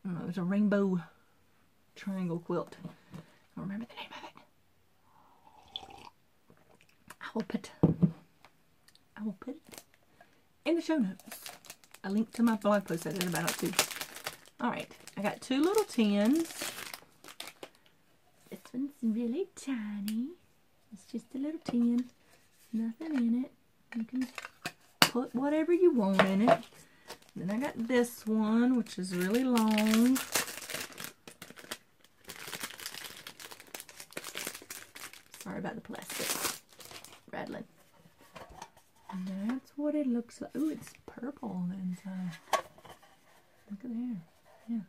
I don't know, it was a rainbow triangle quilt. I remember the name of it. I will put, I will put it in the show notes. A link to my blog post I did about it too. Alright, I got two little tins. This one's really tiny. It's just a little tin. Nothing in it. You can put whatever you want in it. Then I got this one, which is really long. Sorry about the plastic rattling. And that's what it looks like. Oh, it's purple on the uh, inside. Look at there. Yeah.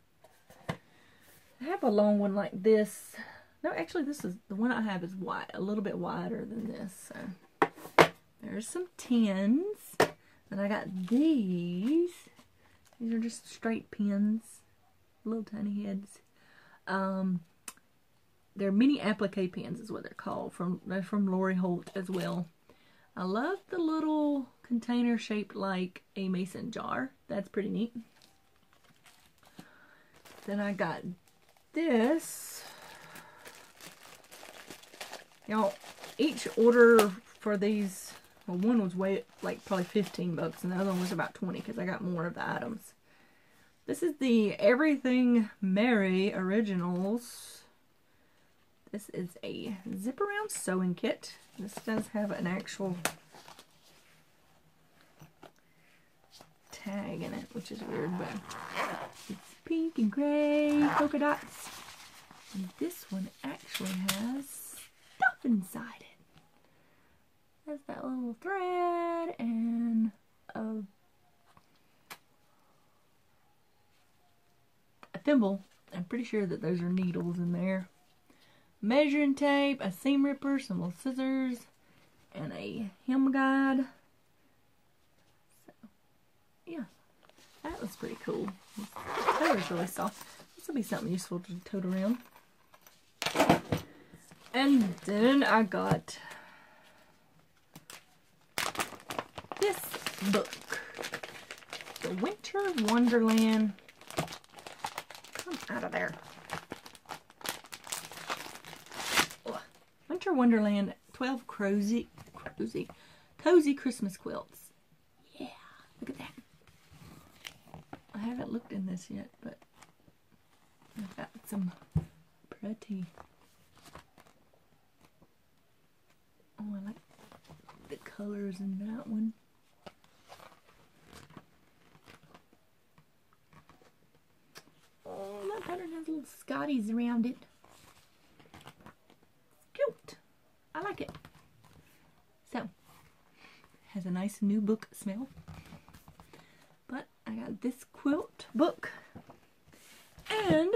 I have a long one like this. No, actually, this is the one I have is wide, a little bit wider than this. So there's some tins. Then I got these. These are just straight pins, little tiny heads. Um, they're mini applique pins is what they're called. From they're from Lori Holt as well. I love the little container shaped like a mason jar. That's pretty neat. Then I got this. Y'all, each order for these, well, one was way, like, probably 15 bucks, and the other one was about 20, because I got more of the items. This is the Everything Mary Originals. This is a zip around sewing kit. This does have an actual tag in it, which is weird, but pink and gray polka dots. And this one actually has stuff inside it. Has that little thread and a, a thimble. I'm pretty sure that those are needles in there. Measuring tape, a seam ripper, some little scissors, and a hem guide. So, yeah, that was pretty cool. That was really soft. This will be something useful to tote around. And then I got this book. The Winter Wonderland. Come out of there. Ugh. Winter Wonderland 12 cozy, cozy, cozy Christmas quilts. Yeah, look at that. I haven't looked in this yet, but I've got some pretty. Oh, I like the colors in that one. Oh, that pattern has little Scotties around it. Cute. I like it. So, has a nice new book smell. I got this quilt book. And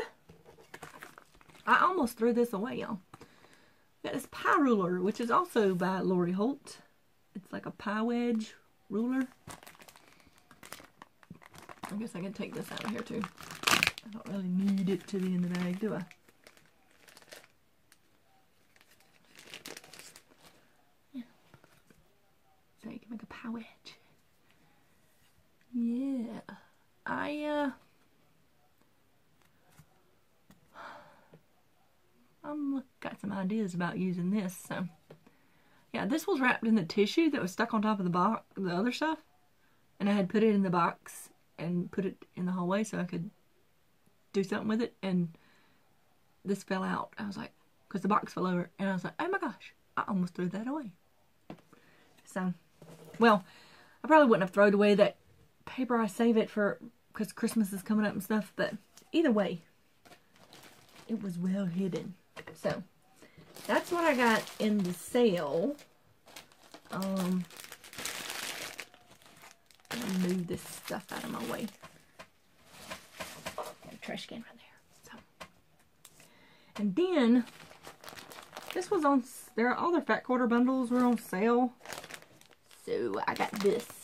I almost threw this away, y'all. Got this pie ruler, which is also by Lori Holt. It's like a pie wedge ruler. I guess I can take this out of here too. I don't really need it to be in the bag, do I? Yeah. So you can make a pie wedge. Yeah. I, uh... I'm got some ideas about using this, so... Yeah, this was wrapped in the tissue that was stuck on top of the box, the other stuff. And I had put it in the box and put it in the hallway so I could do something with it. And this fell out. I was like, because the box fell over. And I was like, oh my gosh, I almost threw that away. So, well, I probably wouldn't have thrown away that paper. I save it for, because Christmas is coming up and stuff. But either way, it was well hidden. So, that's what I got in the sale. Um, move this stuff out of my way. Got a trash can right there. So, and then this was on. There are other fat quarter bundles were on sale. So I got this,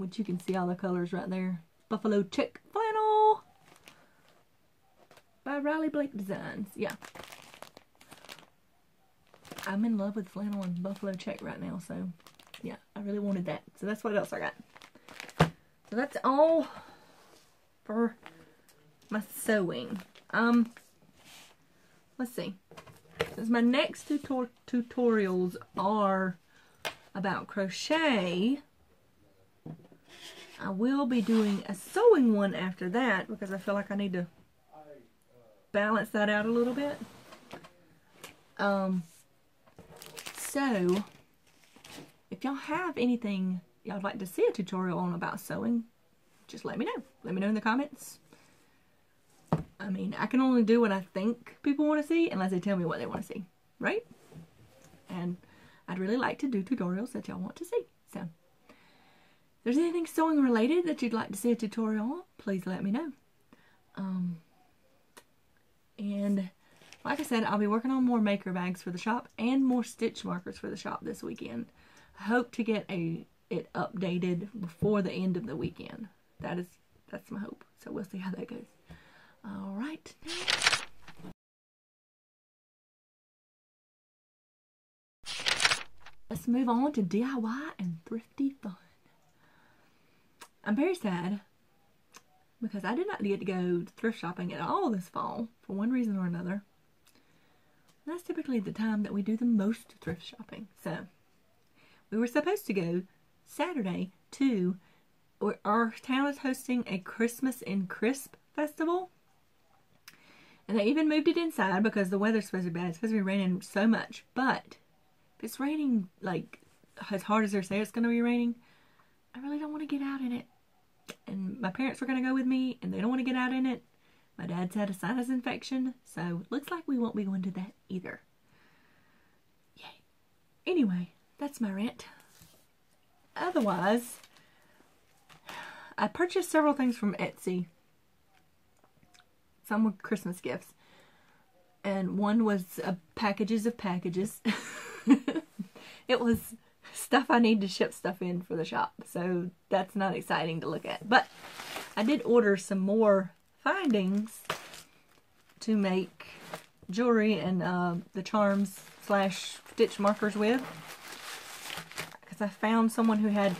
which you can see all the colors right there. Buffalo check flannel by Riley Blake Designs. Yeah. I'm in love with flannel and buffalo check right now, so yeah, I really wanted that. So that's what else I got. So that's all for my sewing. Um, let's see. Since my next tutor tutorials are about crochet, I will be doing a sewing one after that because I feel like I need to balance that out a little bit. Um, so, if y'all have anything y'all would like to see a tutorial on about sewing, just let me know. Let me know in the comments. I mean, I can only do what I think people want to see unless they tell me what they want to see, right? And I'd really like to do tutorials that y'all want to see. So, there's anything sewing related that you'd like to see a tutorial on, please let me know. Um, and like I said, I'll be working on more maker bags for the shop and more stitch markers for the shop this weekend. I hope to get a it updated before the end of the weekend. That is that's my hope. So we'll see how that goes. All right. Let's move on to DIY and thrifty fun. I'm very sad because I did not get to go thrift shopping at all this fall for one reason or another. That's typically the time that we do the most thrift shopping. So we were supposed to go Saturday to our town is hosting a Christmas in Crisp festival. And they even moved it inside because the weather's supposed to be bad. It's supposed to be raining so much. But if it's raining like as hard as they say it's going to be raining, I really don't want to get out in it. And my parents were going to go with me and they don't want to get out in it. My dad's had a sinus infection, so looks like we won't be going to that either. Yay. Anyway, that's my rant. Otherwise, I purchased several things from Etsy. Some were Christmas gifts. And one was uh, packages of packages. it was stuff I need to ship stuff in for the shop. So that's not exciting to look at. But I did order some more findings to make jewelry and uh, the charms slash stitch markers with. Because I found someone who had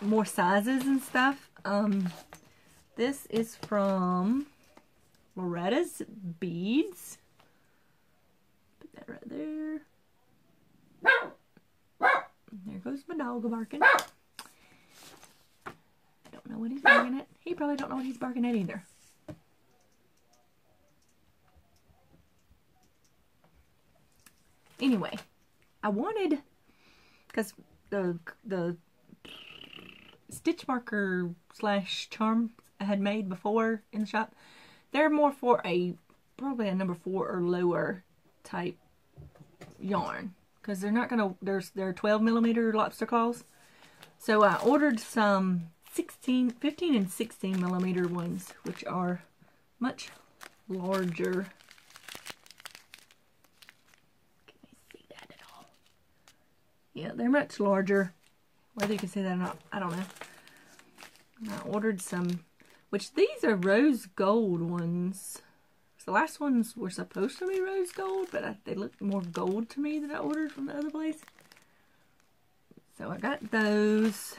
more sizes and stuff. Um, this is from Loretta's Beads. Put that right there. There goes my dog barking. I don't know what he's barking at. He probably don't know what he's barking at either. Anyway, I wanted, because the, the stitch marker slash charm I had made before in the shop, they're more for a, probably a number four or lower type yarn. Because they're not to, there's, they're 12 millimeter lobster claws. So I ordered some 16, 15 and 16 millimeter ones, which are much larger. Can you see that at all? Yeah, they're much larger. Whether you can see that or not, I don't know. I ordered some, which these are rose gold ones. The last ones were supposed to be rose gold, but I, they look more gold to me than I ordered from the other place. So I got those.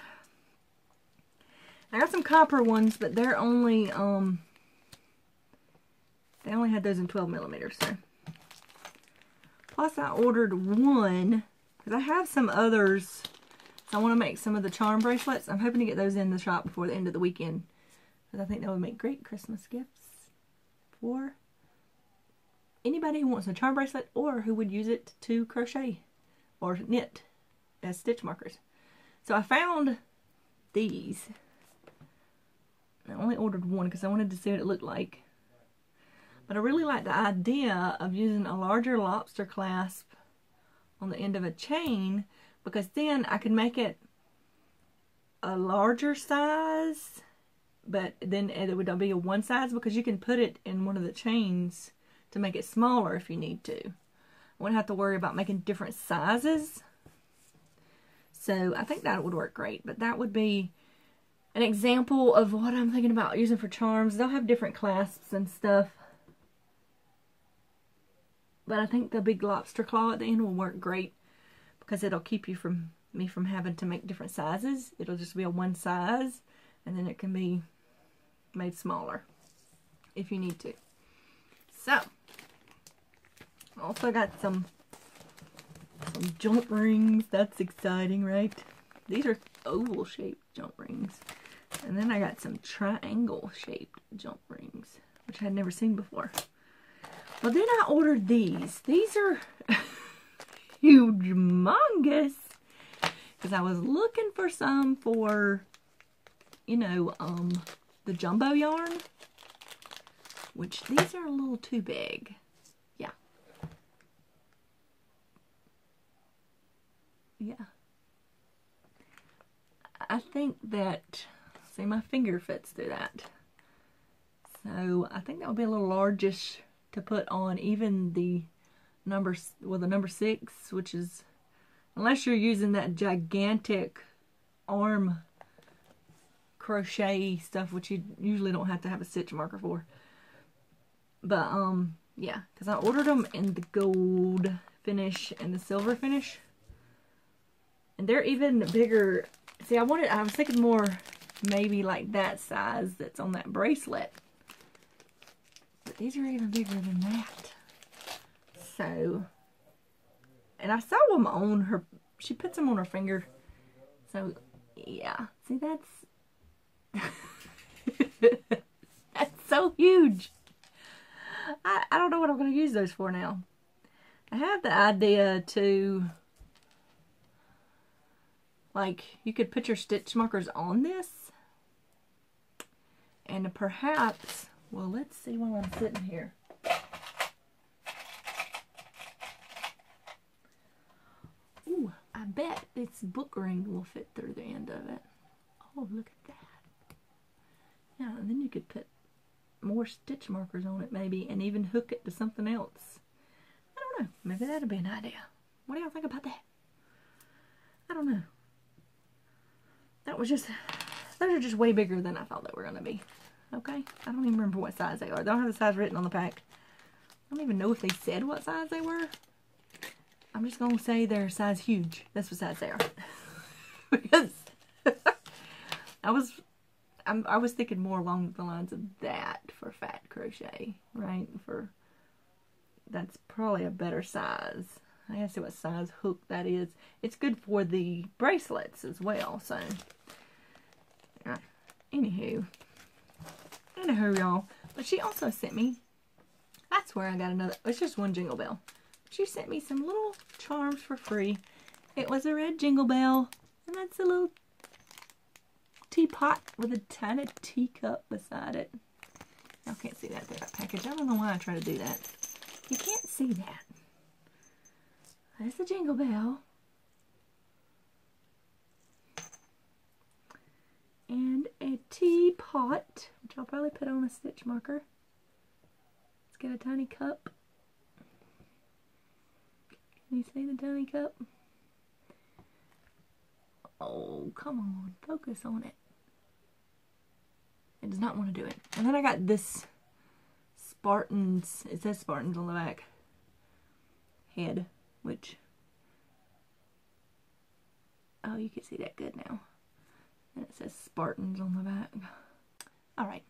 I got some copper ones, but they're only, um, they only had those in 12 millimeters, so. Plus I ordered one, because I have some others so I want to make some of the charm bracelets. I'm hoping to get those in the shop before the end of the weekend. Because I think that would make great Christmas gifts for anybody who wants a charm bracelet or who would use it to crochet or knit as stitch markers. So I found these. I only ordered one because I wanted to see what it looked like. But I really like the idea of using a larger lobster clasp on the end of a chain because then I could make it a larger size but then it would be a one size because you can put it in one of the chains to make it smaller if you need to. I wouldn't have to worry about making different sizes. So I think that would work great. But that would be an example of what I'm thinking about using for charms. They'll have different clasps and stuff. But I think the big lobster claw at the end will work great because it'll keep you from me from having to make different sizes. It'll just be a one size and then it can be made smaller if you need to. So, also got some some jump rings. That's exciting, right? These are oval shaped jump rings. And then I got some triangle shaped jump rings, which I had never seen before. Well, then I ordered these. These are huge, humongous. Because I was looking for some for, you know, um, the jumbo yarn. Which these are a little too big. Yeah. Yeah. I think that, see my finger fits through that. So I think that would be a little largish to put on even the number, well, the number six, which is, unless you're using that gigantic arm crochet stuff, which you usually don't have to have a stitch marker for. But, um, yeah, because I ordered them in the gold finish and the silver finish. And they're even bigger. See, I wanted, I was thinking more maybe like that size that's on that bracelet. But these are even bigger than that. So, and I saw them on her, she puts them on her finger. So, yeah. See, that's, that's so huge. I, I don't know what I'm going to use those for now. I have the idea to, like, you could put your stitch markers on this. And perhaps, well, let's see while I'm sitting here. Ooh, I bet this book ring will fit through the end of it. Oh, look at that. Yeah, and then you could put more stitch markers on it maybe and even hook it to something else. I don't know. Maybe that'd be an idea. What do y'all think about that? I don't know. That was just, those are just way bigger than I thought they were going to be. Okay? I don't even remember what size they are. They don't have the size written on the pack. I don't even know if they said what size they were. I'm just going to say they're size huge. That's what size they are. because I was I'm, I was thinking more along the lines of that for fat crochet, right? For that's probably a better size. I gotta see what size hook that is. It's good for the bracelets as well, so. Uh, anywho. Anywho, y'all. But she also sent me, that's where I got another, it's just one jingle bell. She sent me some little charms for free. It was a red jingle bell, and that's a little teapot with a tiny teacup beside it. I can't see that through that package. I don't know why I try to do that. You can't see that. There's the jingle bell. And a teapot, which I'll probably put on a stitch marker. Let's get a tiny cup. Can you see the tiny cup? Oh, come on. Focus on it. It does not want to do it. And then I got this Spartans, it says Spartans on the back, head, which, oh, you can see that good now. And it says Spartans on the back. Alright,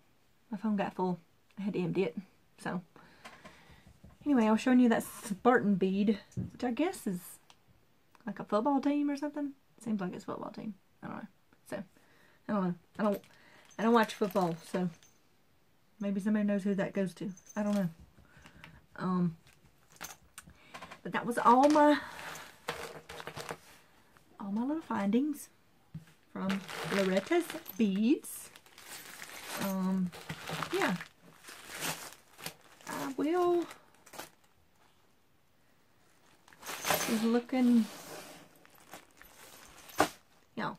my phone got full. I had to empty it, so. Anyway, I was showing you that Spartan bead, which I guess is like a football team or something. Seems like it's football team. I don't know. So, I don't know. I don't I don't watch football, so maybe somebody knows who that goes to. I don't know. Um, but that was all my all my little findings from Loretta's beads. Um, yeah. I will be looking Yeah.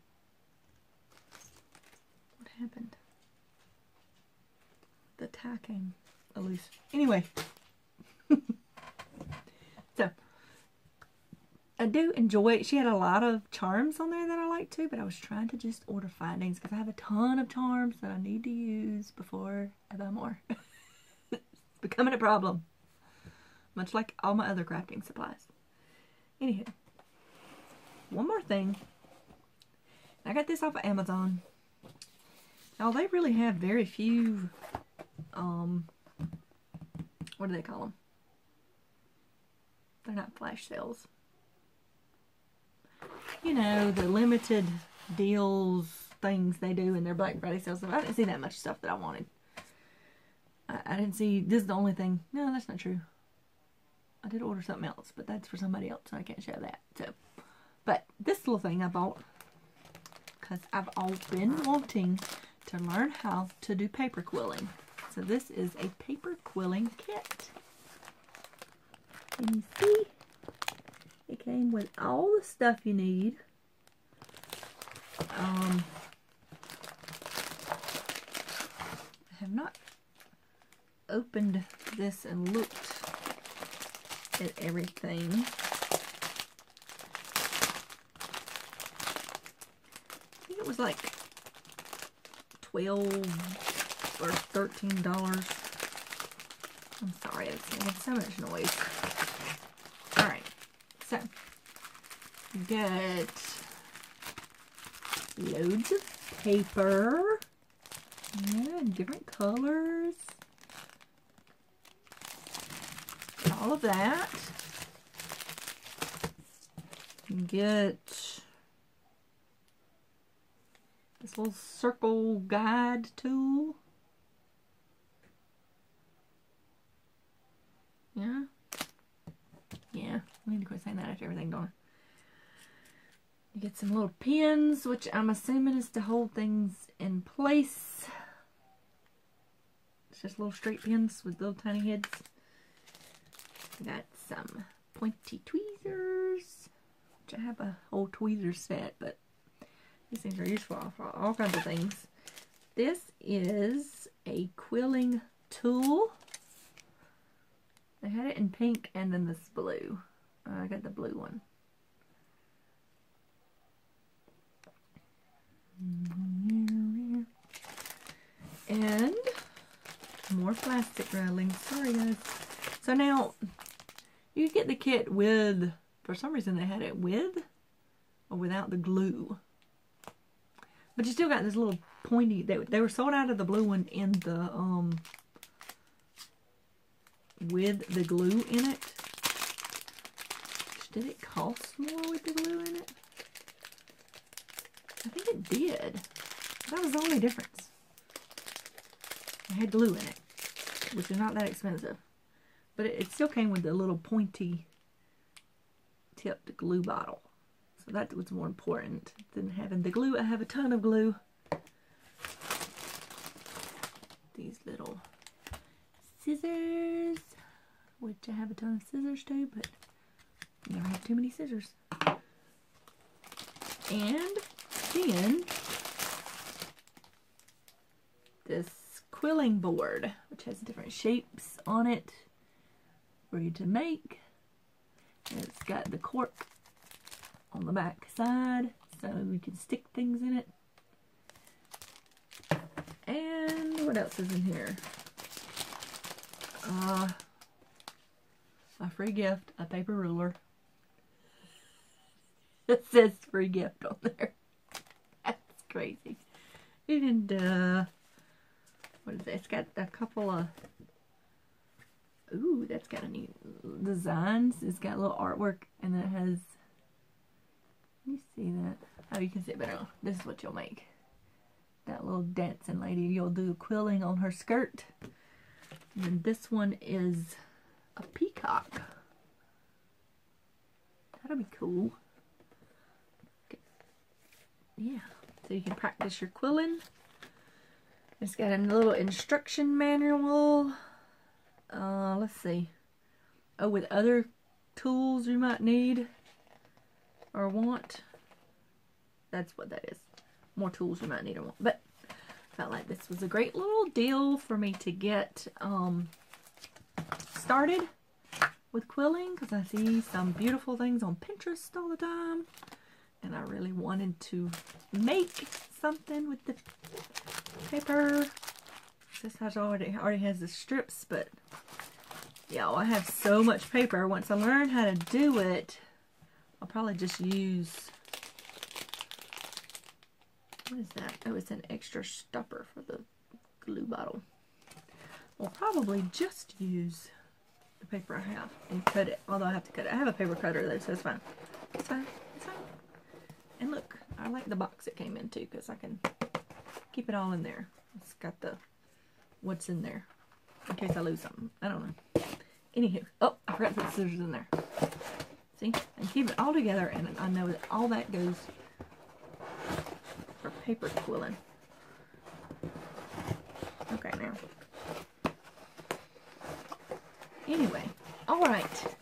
What happened? The tacking loose. Anyway. so, I do enjoy it. She had a lot of charms on there that I like too, but I was trying to just order findings because I have a ton of charms that I need to use before I buy more. it's becoming a problem. Much like all my other crafting supplies. Anywho, one more thing. I got this off of Amazon. Now they really have very few, um, what do they call them? They're not flash sales. You know, the limited deals things they do in their Black Friday sales. I didn't see that much stuff that I wanted. I, I didn't see, this is the only thing. No, that's not true. I did order something else, but that's for somebody else, and I can't show that. So, but this little thing I bought because I've all been wanting to learn how to do paper quilling. So this is a paper quilling kit. Can you see? It came with all the stuff you need. Um, I have not opened this and looked at everything. I think it was like 12 or 13 dollars. I'm sorry, it's making so much noise. Alright, so get loads of paper. Yeah, different colors. All of that. Get this little circle guide tool. Yeah. Yeah, I need to quit saying that after everything, I? You get some little pins, which I'm assuming is to hold things in place. It's just little straight pins with little tiny heads. Got some pointy tweezers, which I have a whole tweezer set, but these things are useful for all kinds of things. This is a quilling tool. They had it in pink and then this blue. I got the blue one. And more plastic rattling. Sorry guys. So now you get the kit with, for some reason they had it with or without the glue. But you still got this little pointy, they, they were sold out of the blue one in the, um, with the glue in it. Did it cost more with the glue in it? I think it did. That was the only difference. It had glue in it, which is not that expensive. But it, it still came with a little pointy tipped glue bottle. So that was more important than having the glue. I have a ton of glue. These little scissors, which I have a ton of scissors too, but I never have too many scissors. And then this quilling board, which has different shapes on it for you to make. And it's got the cork on the back side so we can stick things in it. And what else is in here? Uh, a free gift, a paper ruler. It says free gift on there. Crazy. And, uh, what is it? It's got a couple of, ooh, that's got a neat designs. It's got a little artwork and it has, you see that? Oh, you can see it better. This is what you'll make. That little dancing lady, you'll do quilling on her skirt. And then this one is a peacock. That'll be cool. Yeah, so you can practice your quilling. It's got a little instruction manual. Uh, let's see. Oh, with other tools you might need or want. That's what that is. More tools you might need or want. But I felt like this was a great little deal for me to get um, started with quilling because I see some beautiful things on Pinterest all the time. And I really wanted to make something with the paper. This has already already has the strips, but yeah, I have so much paper. Once I learn how to do it, I'll probably just use what is that? Oh, it's an extra stopper for the glue bottle. I'll probably just use the paper I have and cut it. Although I have to cut it. I have a paper cutter though, so it's fine. It's fine. And look, I like the box it came in too because I can keep it all in there. It's got the what's in there in case I lose something. I don't know. Anywho, oh, I forgot to put the scissors in there. See, and keep it all together, and I know that all that goes for paper quilling. Okay, now. Anyway, all right.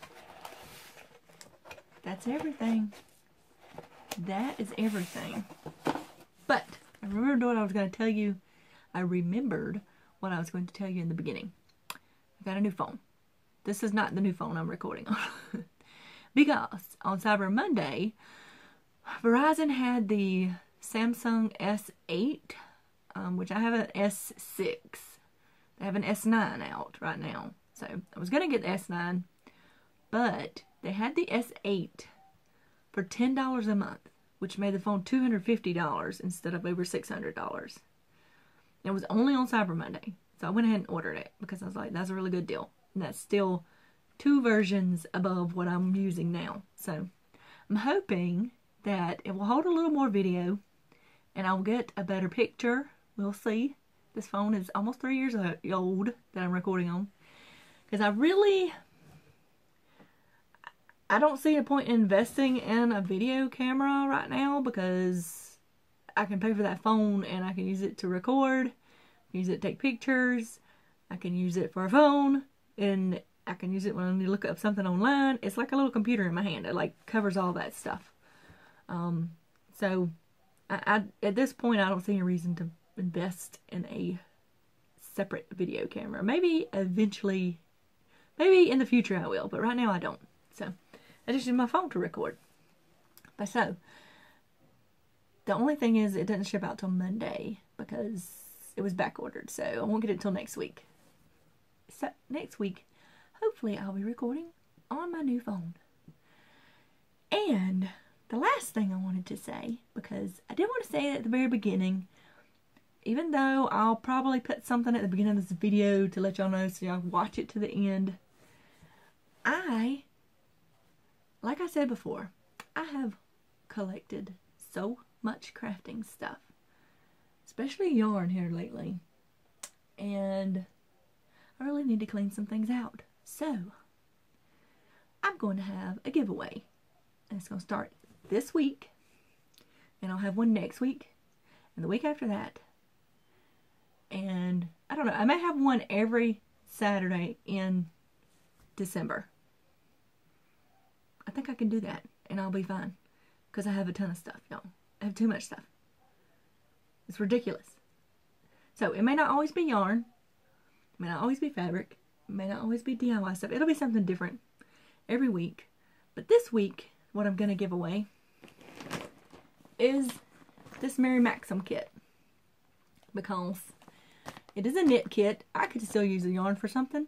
That's everything. That is everything. But I remembered what I was going to tell you. I remembered what I was going to tell you in the beginning. I got a new phone. This is not the new phone I'm recording on. because on Cyber Monday, Verizon had the Samsung S8, um, which I have an S6. They have an S9 out right now. So I was going to get the S9, but they had the S8 for $10 a month which made the phone $250 instead of over $600. It was only on Cyber Monday. So I went ahead and ordered it because I was like, that's a really good deal. And that's still two versions above what I'm using now. So I'm hoping that it will hold a little more video and I'll get a better picture. We'll see. This phone is almost three years old that I'm recording on. Because I really I don't see a point in investing in a video camera right now because I can pay for that phone and I can use it to record, use it to take pictures, I can use it for a phone, and I can use it when I need to look up something online. It's like a little computer in my hand. It like covers all that stuff. Um, so I, I, at this point, I don't see any reason to invest in a separate video camera. Maybe eventually, maybe in the future I will, but right now I don't. So I just use my phone to record. But so, The only thing is it doesn't ship out till Monday because it was back ordered, so I won't get it till next week. So next week, hopefully I'll be recording on my new phone. And the last thing I wanted to say, because I did want to say it at the very beginning, even though I'll probably put something at the beginning of this video to let y'all know so y'all watch it to the end, I, like I said before, I have collected so much crafting stuff, especially yarn here lately, and I really need to clean some things out. So, I'm going to have a giveaway. And it's going to start this week, and I'll have one next week, and the week after that. And I don't know, I may have one every Saturday in December. I think I can do that, and I'll be fine. Because I have a ton of stuff, y'all. I have too much stuff. It's ridiculous. So, it may not always be yarn. It may not always be fabric. It may not always be DIY stuff. It'll be something different every week. But this week, what I'm going to give away is this Mary Maxim kit. Because it is a knit kit. I could still use the yarn for something.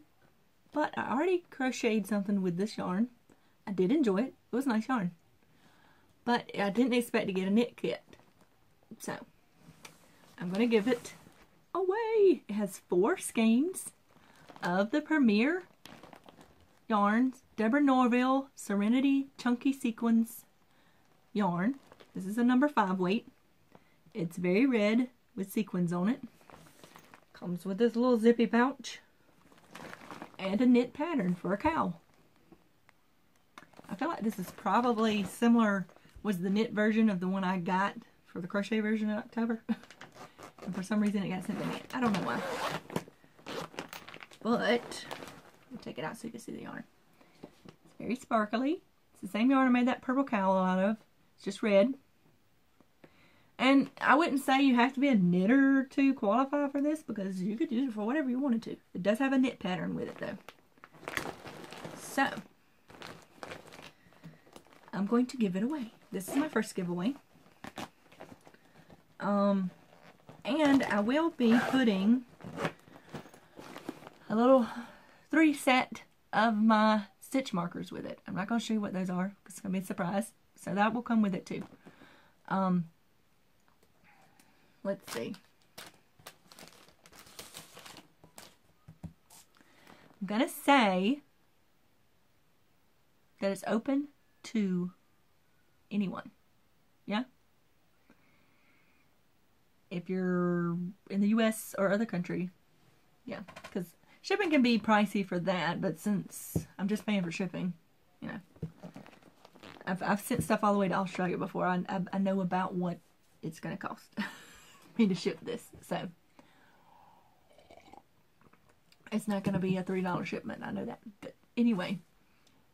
But I already crocheted something with this yarn. I did enjoy it. It was nice yarn. But I didn't expect to get a knit kit. So, I'm going to give it away. It has four skeins of the Premier yarns Deborah Norville Serenity Chunky Sequins yarn. This is a number five weight. It's very red with sequins on it. Comes with this little zippy pouch and a knit pattern for a cow. I feel like this is probably similar, was the knit version of the one I got for the crochet version in October. and for some reason it got sent to me. I don't know why. But, take it out so you can see the yarn. It's very sparkly. It's the same yarn I made that purple cowl out of. It's just red. And I wouldn't say you have to be a knitter to qualify for this because you could use it for whatever you wanted to. It does have a knit pattern with it though. So, I'm going to give it away. This is my first giveaway. Um, and I will be putting a little three set of my stitch markers with it. I'm not going to show you what those are because it's going to be a surprise. So that will come with it too. Um, let's see. I'm going to say that it's open to anyone. Yeah? If you're in the U.S. or other country. Yeah, because Shipping can be pricey for that, but since I'm just paying for shipping, you know. I've, I've sent stuff all the way to Australia before. I, I, I know about what it's going to cost me to ship this. So, it's not going to be a $3 shipment. I know that. But anyway,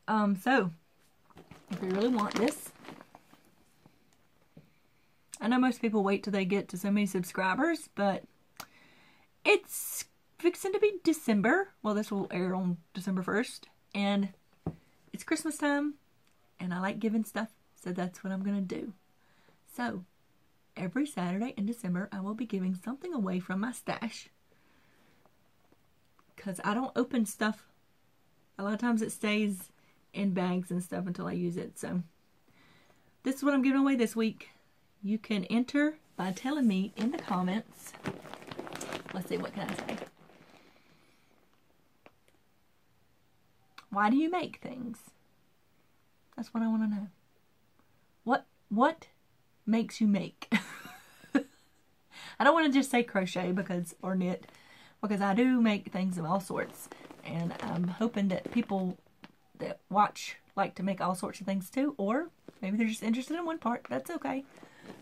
um, so, if you really want this, I know most people wait till they get to so many subscribers, but it's fixing to be December. Well, this will air on December 1st. And it's Christmas time. And I like giving stuff. So that's what I'm going to do. So, every Saturday in December, I will be giving something away from my stash. Because I don't open stuff. A lot of times it stays in bags and stuff until I use it. So, this is what I'm giving away this week. You can enter by telling me in the comments. Let's see, what can I say? Why do you make things? That's what I want to know. What what makes you make? I don't want to just say crochet because or knit because I do make things of all sorts and I'm hoping that people that watch like to make all sorts of things too or maybe they're just interested in one part. That's okay.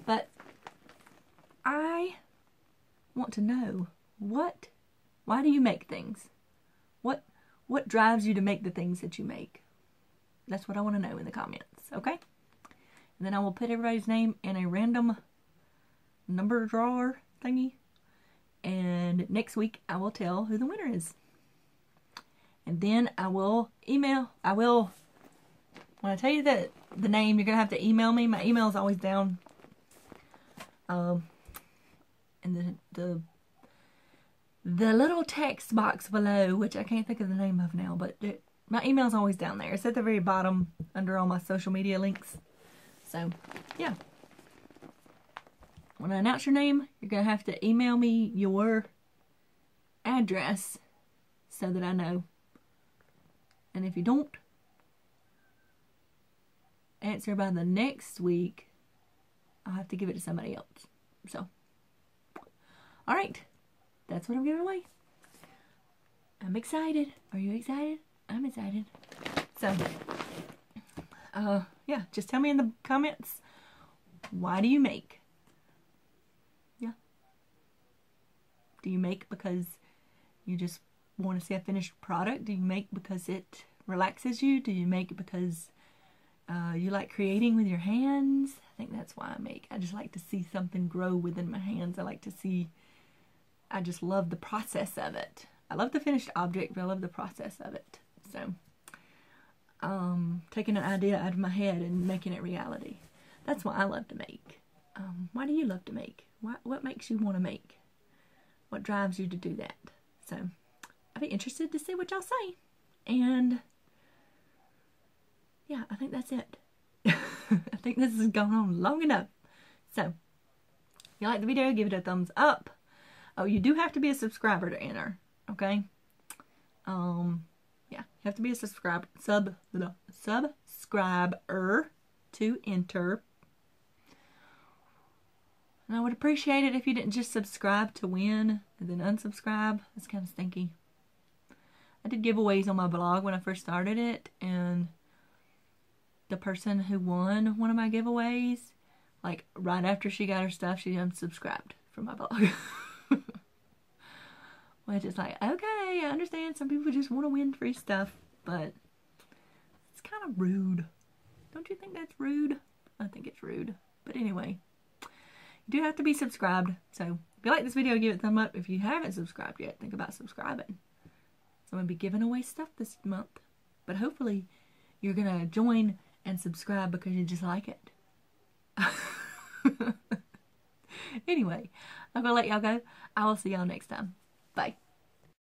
But I want to know what why do you make things? What what drives you to make the things that you make? That's what I want to know in the comments, okay? And then I will put everybody's name in a random number drawer thingy. And next week I will tell who the winner is. And then I will email, I will, when I tell you that the name, you're going to have to email me. My email is always down um, in the the the little text box below, which I can't think of the name of now, but it, my email's always down there. It's at the very bottom under all my social media links. So, yeah. When I announce your name, you're going to have to email me your address so that I know. And if you don't answer by the next week, I'll have to give it to somebody else. So, all right. That's what I'm giving away. I'm excited. Are you excited? I'm excited. So, uh, yeah, just tell me in the comments, why do you make? Yeah. Do you make because you just want to see a finished product? Do you make because it relaxes you? Do you make because uh, you like creating with your hands? I think that's why I make. I just like to see something grow within my hands. I like to see, I just love the process of it. I love the finished object, but I love the process of it. So, um, taking an idea out of my head and making it reality. That's what I love to make. Um, why do you love to make? What, what makes you want to make? What drives you to do that? So, be interested to see what y'all say. And, yeah, I think that's it. I think this has gone on long enough. So, if you like the video, give it a thumbs up. Oh, you do have to be a subscriber to enter, okay? Um, yeah, you have to be a subscribe sub the subscriber to enter. And I would appreciate it if you didn't just subscribe to win and then unsubscribe. That's kind of stinky. I did giveaways on my blog when I first started it, and the person who won one of my giveaways, like right after she got her stuff, she unsubscribed from my blog. Which is like, okay, I understand some people just want to win free stuff, but it's kind of rude. Don't you think that's rude? I think it's rude. But anyway, you do have to be subscribed. So if you like this video, give it a thumb up. If you haven't subscribed yet, think about subscribing. I'm going to be giving away stuff this month. But hopefully you're going to join and subscribe because you just like it. anyway, I'm going to let y'all go. I will see y'all next time. Bye.